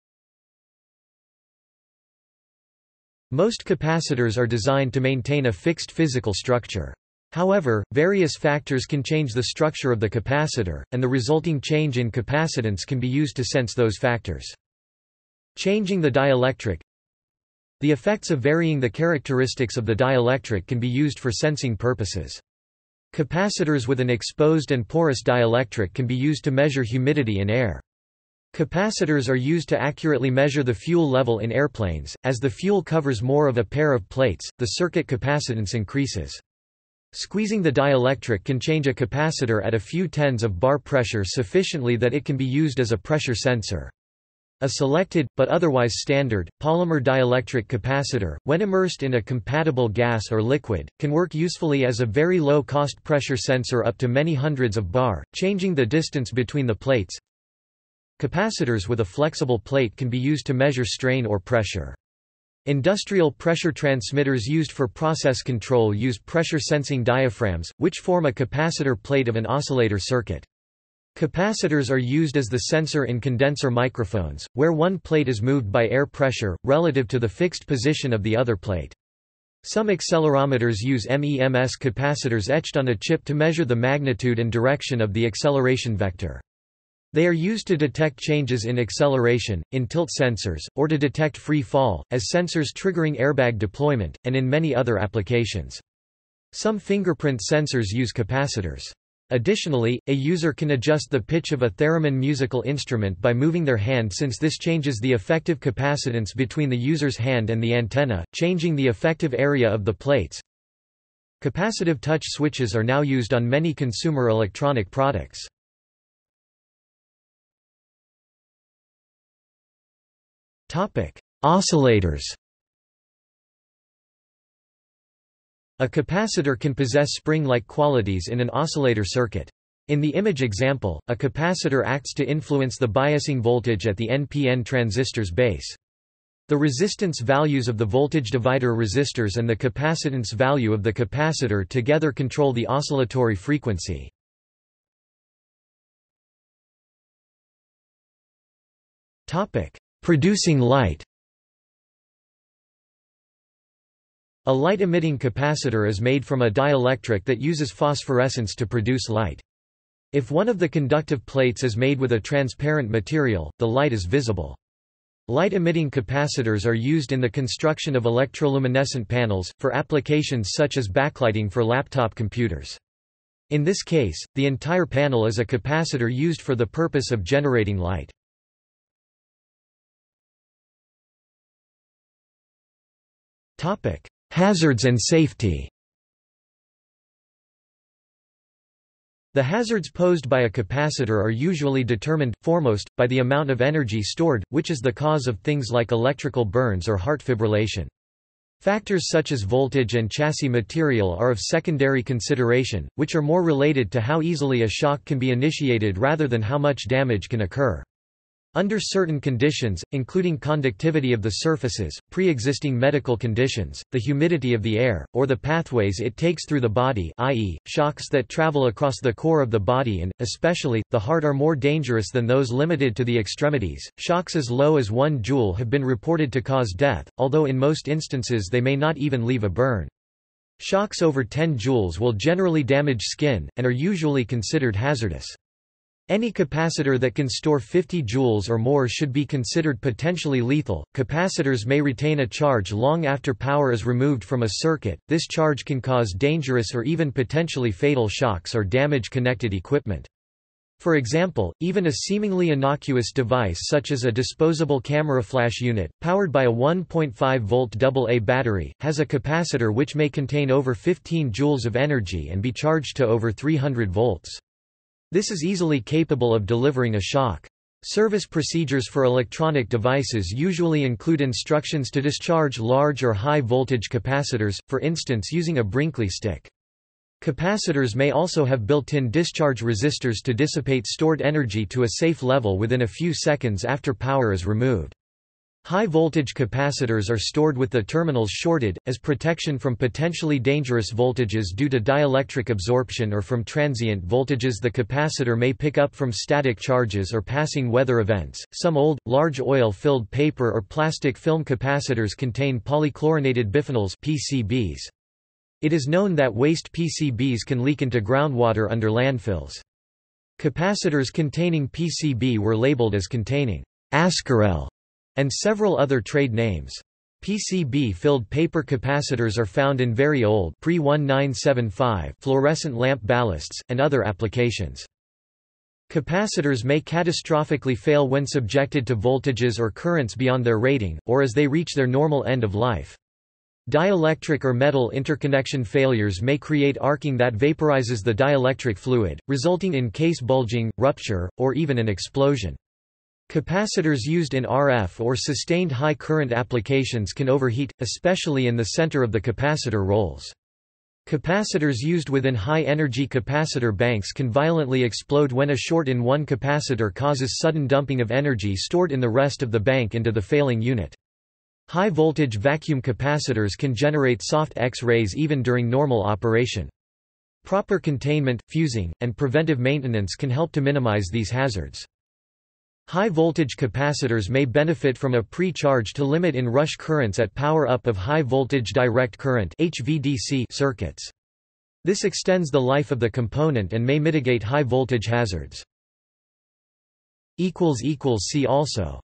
Most capacitors are designed to maintain a fixed physical structure However, various factors can change the structure of the capacitor, and the resulting change in capacitance can be used to sense those factors. Changing the dielectric The effects of varying the characteristics of the dielectric can be used for sensing purposes. Capacitors with an exposed and porous dielectric can be used to measure humidity in air. Capacitors are used to accurately measure the fuel level in airplanes. As the fuel covers more of a pair of plates, the circuit capacitance increases. Squeezing the dielectric can change a capacitor at a few tens of bar pressure sufficiently that it can be used as a pressure sensor. A selected, but otherwise standard, polymer dielectric capacitor, when immersed in a compatible gas or liquid, can work usefully as a very low-cost pressure sensor up to many hundreds of bar, changing the distance between the plates. Capacitors with a flexible plate can be used to measure strain or pressure. Industrial pressure transmitters used for process control use pressure-sensing diaphragms, which form a capacitor plate of an oscillator circuit. Capacitors are used as the sensor in condenser microphones, where one plate is moved by air pressure, relative to the fixed position of the other plate. Some accelerometers use MEMS capacitors etched on a chip to measure the magnitude and direction of the acceleration vector. They are used to detect changes in acceleration, in tilt sensors, or to detect free fall, as sensors triggering airbag deployment, and in many other applications. Some fingerprint sensors use capacitors. Additionally, a user can adjust the pitch of a theremin musical instrument by moving their hand since this changes the effective capacitance between the user's hand and the antenna, changing the effective area of the plates. Capacitive touch switches are now used on many consumer electronic products. Oscillators A capacitor can possess spring-like qualities in an oscillator circuit. In the image example, a capacitor acts to influence the biasing voltage at the NPN transistor's base. The resistance values of the voltage divider resistors and the capacitance value of the capacitor together control the oscillatory frequency. Producing light A light-emitting capacitor is made from a dielectric that uses phosphorescence to produce light. If one of the conductive plates is made with a transparent material, the light is visible. Light-emitting capacitors are used in the construction of electroluminescent panels, for applications such as backlighting for laptop computers. In this case, the entire panel is a capacitor used for the purpose of generating light. Hazards and safety The hazards posed by a capacitor are usually determined, foremost, by the amount of energy stored, which is the cause of things like electrical burns or heart fibrillation. Factors such as voltage and chassis material are of secondary consideration, which are more related to how easily a shock can be initiated rather than how much damage can occur. Under certain conditions, including conductivity of the surfaces, pre-existing medical conditions, the humidity of the air, or the pathways it takes through the body i.e., shocks that travel across the core of the body and, especially, the heart are more dangerous than those limited to the extremities. Shocks as low as 1 joule have been reported to cause death, although in most instances they may not even leave a burn. Shocks over 10 joules will generally damage skin, and are usually considered hazardous. Any capacitor that can store 50 joules or more should be considered potentially lethal. Capacitors may retain a charge long after power is removed from a circuit. This charge can cause dangerous or even potentially fatal shocks or damage connected equipment. For example, even a seemingly innocuous device such as a disposable camera flash unit, powered by a 1.5-volt AA battery, has a capacitor which may contain over 15 joules of energy and be charged to over 300 volts. This is easily capable of delivering a shock. Service procedures for electronic devices usually include instructions to discharge large or high voltage capacitors, for instance using a Brinkley stick. Capacitors may also have built-in discharge resistors to dissipate stored energy to a safe level within a few seconds after power is removed. High-voltage capacitors are stored with the terminals shorted, as protection from potentially dangerous voltages due to dielectric absorption or from transient voltages the capacitor may pick up from static charges or passing weather events. Some old, large oil-filled paper or plastic film capacitors contain polychlorinated biphenyls PCBs. It is known that waste PCBs can leak into groundwater under landfills. Capacitors containing PCB were labeled as containing Askarel and several other trade names. PCB-filled paper capacitors are found in very old pre-1975 fluorescent lamp ballasts, and other applications. Capacitors may catastrophically fail when subjected to voltages or currents beyond their rating, or as they reach their normal end of life. Dielectric or metal interconnection failures may create arcing that vaporizes the dielectric fluid, resulting in case bulging, rupture, or even an explosion. Capacitors used in RF or sustained high current applications can overheat, especially in the center of the capacitor rolls. Capacitors used within high-energy capacitor banks can violently explode when a short in one capacitor causes sudden dumping of energy stored in the rest of the bank into the failing unit. High-voltage vacuum capacitors can generate soft X-rays even during normal operation. Proper containment, fusing, and preventive maintenance can help to minimize these hazards. High-voltage capacitors may benefit from a pre-charge to limit in-rush currents at power-up of high-voltage direct current circuits. This extends the life of the component and may mitigate high-voltage hazards. See also